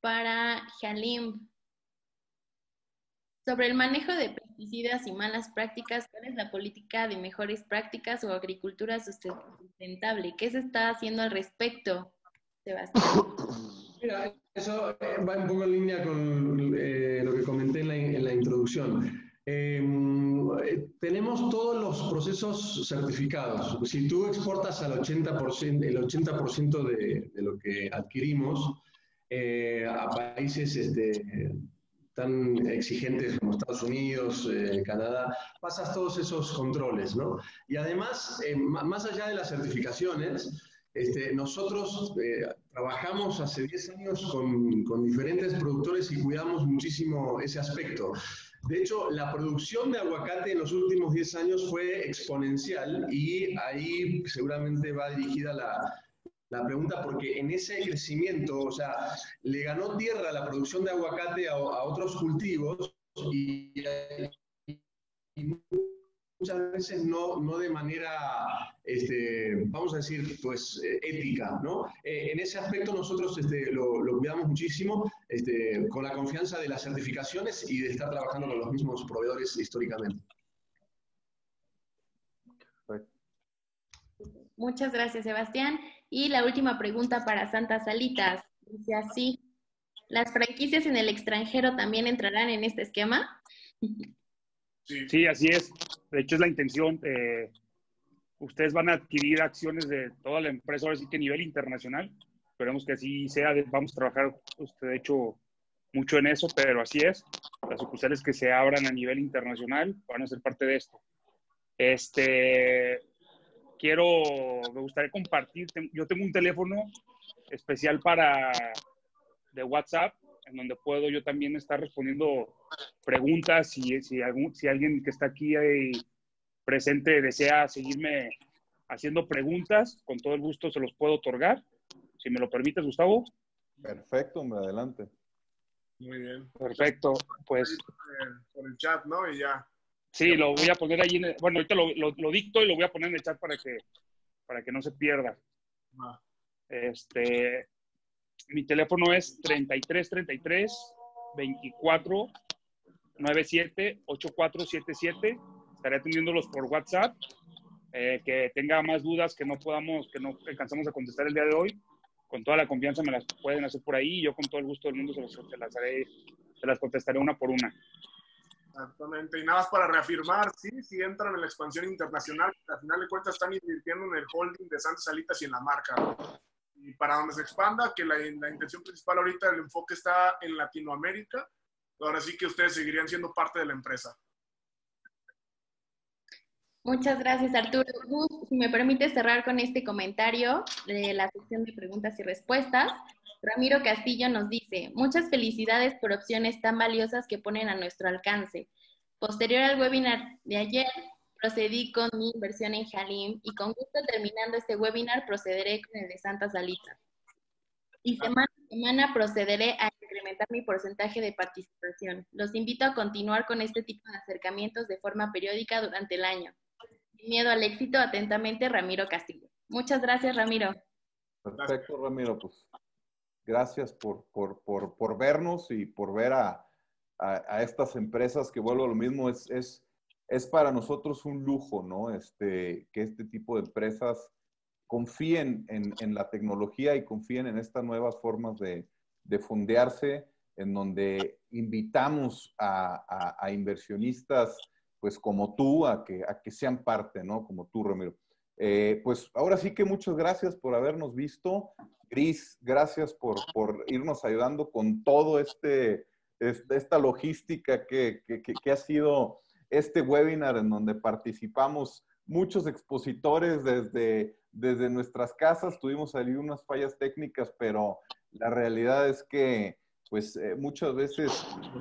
para Halim. Sobre el manejo de pesticidas y malas prácticas, ¿cuál es la política de mejores prácticas o agricultura sustentable? ¿Qué se está haciendo al respecto, Sebastián? Mira, eso eh, va un poco en línea con eh, lo que comenté en la, introducción. Em, eh, tenemos todos los procesos certificados. Si tú exportas al 80%, el 80% de, de, lo que adquirimos a países este, tan exigentes como Estados Unidos, eh, Canadá, pasas todos esos controles, ¿no? Y además, eh, más allá de las certificaciones, este, nosotros eh, trabajamos hace 10 años con, con, diferentes productores y cuidamos muchísimo ese aspecto. De hecho, la producción de aguacate en los últimos 10 años fue exponencial y ahí seguramente va dirigida la, la pregunta porque en ese crecimiento, o sea, le ganó tierra la producción de aguacate a, otros cultivos y, muchas veces no, no de manera, este, vamos a decir, pues eh, ética, ¿no? Eh, en ese aspecto nosotros este, lo, lo, cuidamos muchísimo este, con la confianza de las certificaciones y de estar trabajando con los mismos proveedores históricamente. Muchas gracias, Sebastián. Y la última pregunta para Santa Salitas. Dice así, ¿las franquicias en el extranjero también entrarán en este esquema? Sí, así es. De hecho, es la intención. Eh, ustedes van a adquirir acciones de toda la empresa, ahora sí que a nivel internacional. Esperemos que así sea. Vamos a trabajar, usted de hecho, mucho en eso, pero así es. Las sucursales que se abran a nivel internacional van a ser parte de esto. Este, quiero, me gustaría compartir, yo tengo un teléfono especial para, de WhatsApp, en donde puedo yo también estar respondiendo preguntas, si, si, algún, si alguien que está aquí presente desea seguirme haciendo preguntas. Con todo el gusto se los puedo otorgar. Si me lo permites, Gustavo. Perfecto, hombre, adelante. Muy bien. Perfecto, pues. Por el chat, ¿no? Y ya. Sí, lo voy a poner ahí. En bueno, ahorita lo, lo, dicto y lo voy a poner en el chat para que, para que no se pierda. Ah. Este, mi teléfono es 3333 24 97 8477. Estaré atendiéndolos por WhatsApp. Eh, que tenga más dudas que no podamos, que no alcanzamos a contestar el día de hoy, con toda la confianza me las pueden hacer por ahí y yo con todo el gusto del mundo se, las, haré, se las contestaré una por una. Exactamente. Y nada más para reafirmar, sí, sí entran en la expansión internacional, al final de cuentas están invirtiendo en el holding de Santos Salitas y en la marca. Y para donde se expanda, que la, la intención principal ahorita, el enfoque está en Latinoamérica, ahora sí que ustedes seguirían siendo parte de la empresa. Muchas gracias, Arturo. si me permite cerrar con este comentario de la sección de preguntas y respuestas. Ramiro Castillo nos dice, muchas felicidades por opciones tan valiosas que ponen a nuestro alcance. Posterior al webinar de ayer, procedí con mi inversión en Halim y con gusto terminando este webinar procederé con el de Santa Salita. Y semana a semana procederé a incrementar mi porcentaje de participación. Los invito a continuar con este tipo de acercamientos de forma periódica durante el año. Miedo al éxito, atentamente, Ramiro Castillo. Muchas gracias, Ramiro. Perfecto, Ramiro. Pues gracias por, por, por, por vernos y por ver a, a, estas empresas que vuelvo a lo mismo. Es, es, es para nosotros un lujo, ¿no? Este, que este tipo de empresas confíen en, en la tecnología y confíen en estas nuevas formas de, de fondearse, en donde invitamos a, a, a inversionistas pues como tú, a que, a que sean parte, ¿no? Como tú, Ramiro. Eh, pues ahora sí que muchas gracias por habernos visto. Gris, gracias por, por irnos ayudando con todo este, este esta logística que, que, que, ha sido este webinar en donde participamos muchos expositores desde, desde nuestras casas. Tuvimos ahí unas fallas técnicas, pero la realidad es que pues eh, muchas veces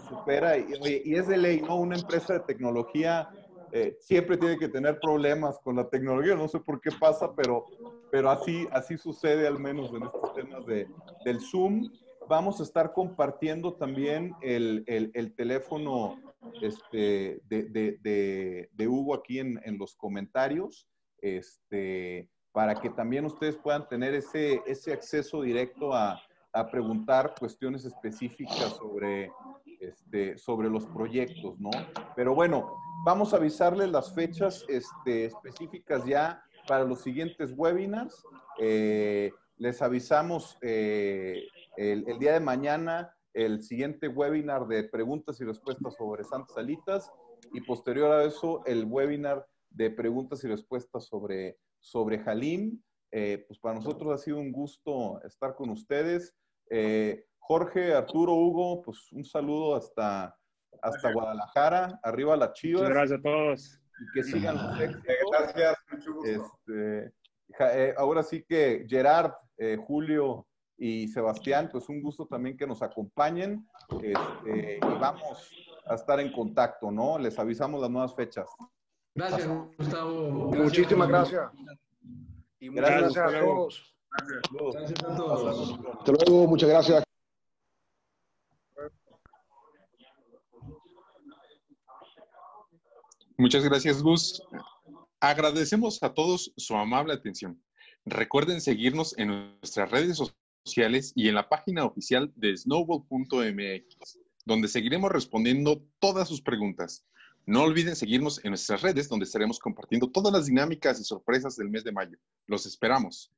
supera y, y, es de ley, ¿no? Una empresa de tecnología eh, siempre tiene que tener problemas con la tecnología, no sé por qué pasa, pero, pero así, así sucede al menos en estos temas de, del Zoom. Vamos a estar compartiendo también el, el, el teléfono este, de, de, de, Hugo aquí en, en, los comentarios, este, para que también ustedes puedan tener ese, ese acceso directo a, a preguntar cuestiones específicas sobre, este, sobre los proyectos, ¿no? Pero bueno, vamos a avisarles las fechas este, específicas ya para los siguientes webinars. Eh, les avisamos eh, el, día de mañana el siguiente webinar de preguntas y respuestas sobre Santas Salitas y posterior a eso el webinar de preguntas y respuestas sobre, sobre Halim. Eh, pues para nosotros ha sido un gusto estar con ustedes. Eh, Jorge, Arturo, Hugo, pues un saludo hasta, hasta Guadalajara, arriba la Chivas. Muchas gracias a todos. Y que sigan los éxitos. Gracias, mucho gusto. Este, eh, ahora sí que Gerard, eh, Julio y Sebastián, pues un gusto también que nos acompañen este, y vamos a estar en contacto, ¿no? Les avisamos las nuevas fechas. Gracias, Gustavo. Muchísimas gracias. Y muchas gracias, gracias a todos. Hasta luego, muchas gracias. Muchas gracias, Gus. Agradecemos a todos su amable atención. Recuerden seguirnos en nuestras redes sociales y en la página oficial de snowball.mx, donde seguiremos respondiendo todas sus preguntas. No olviden seguirnos en nuestras redes, donde estaremos compartiendo todas las dinámicas y sorpresas del mes de mayo. Los esperamos.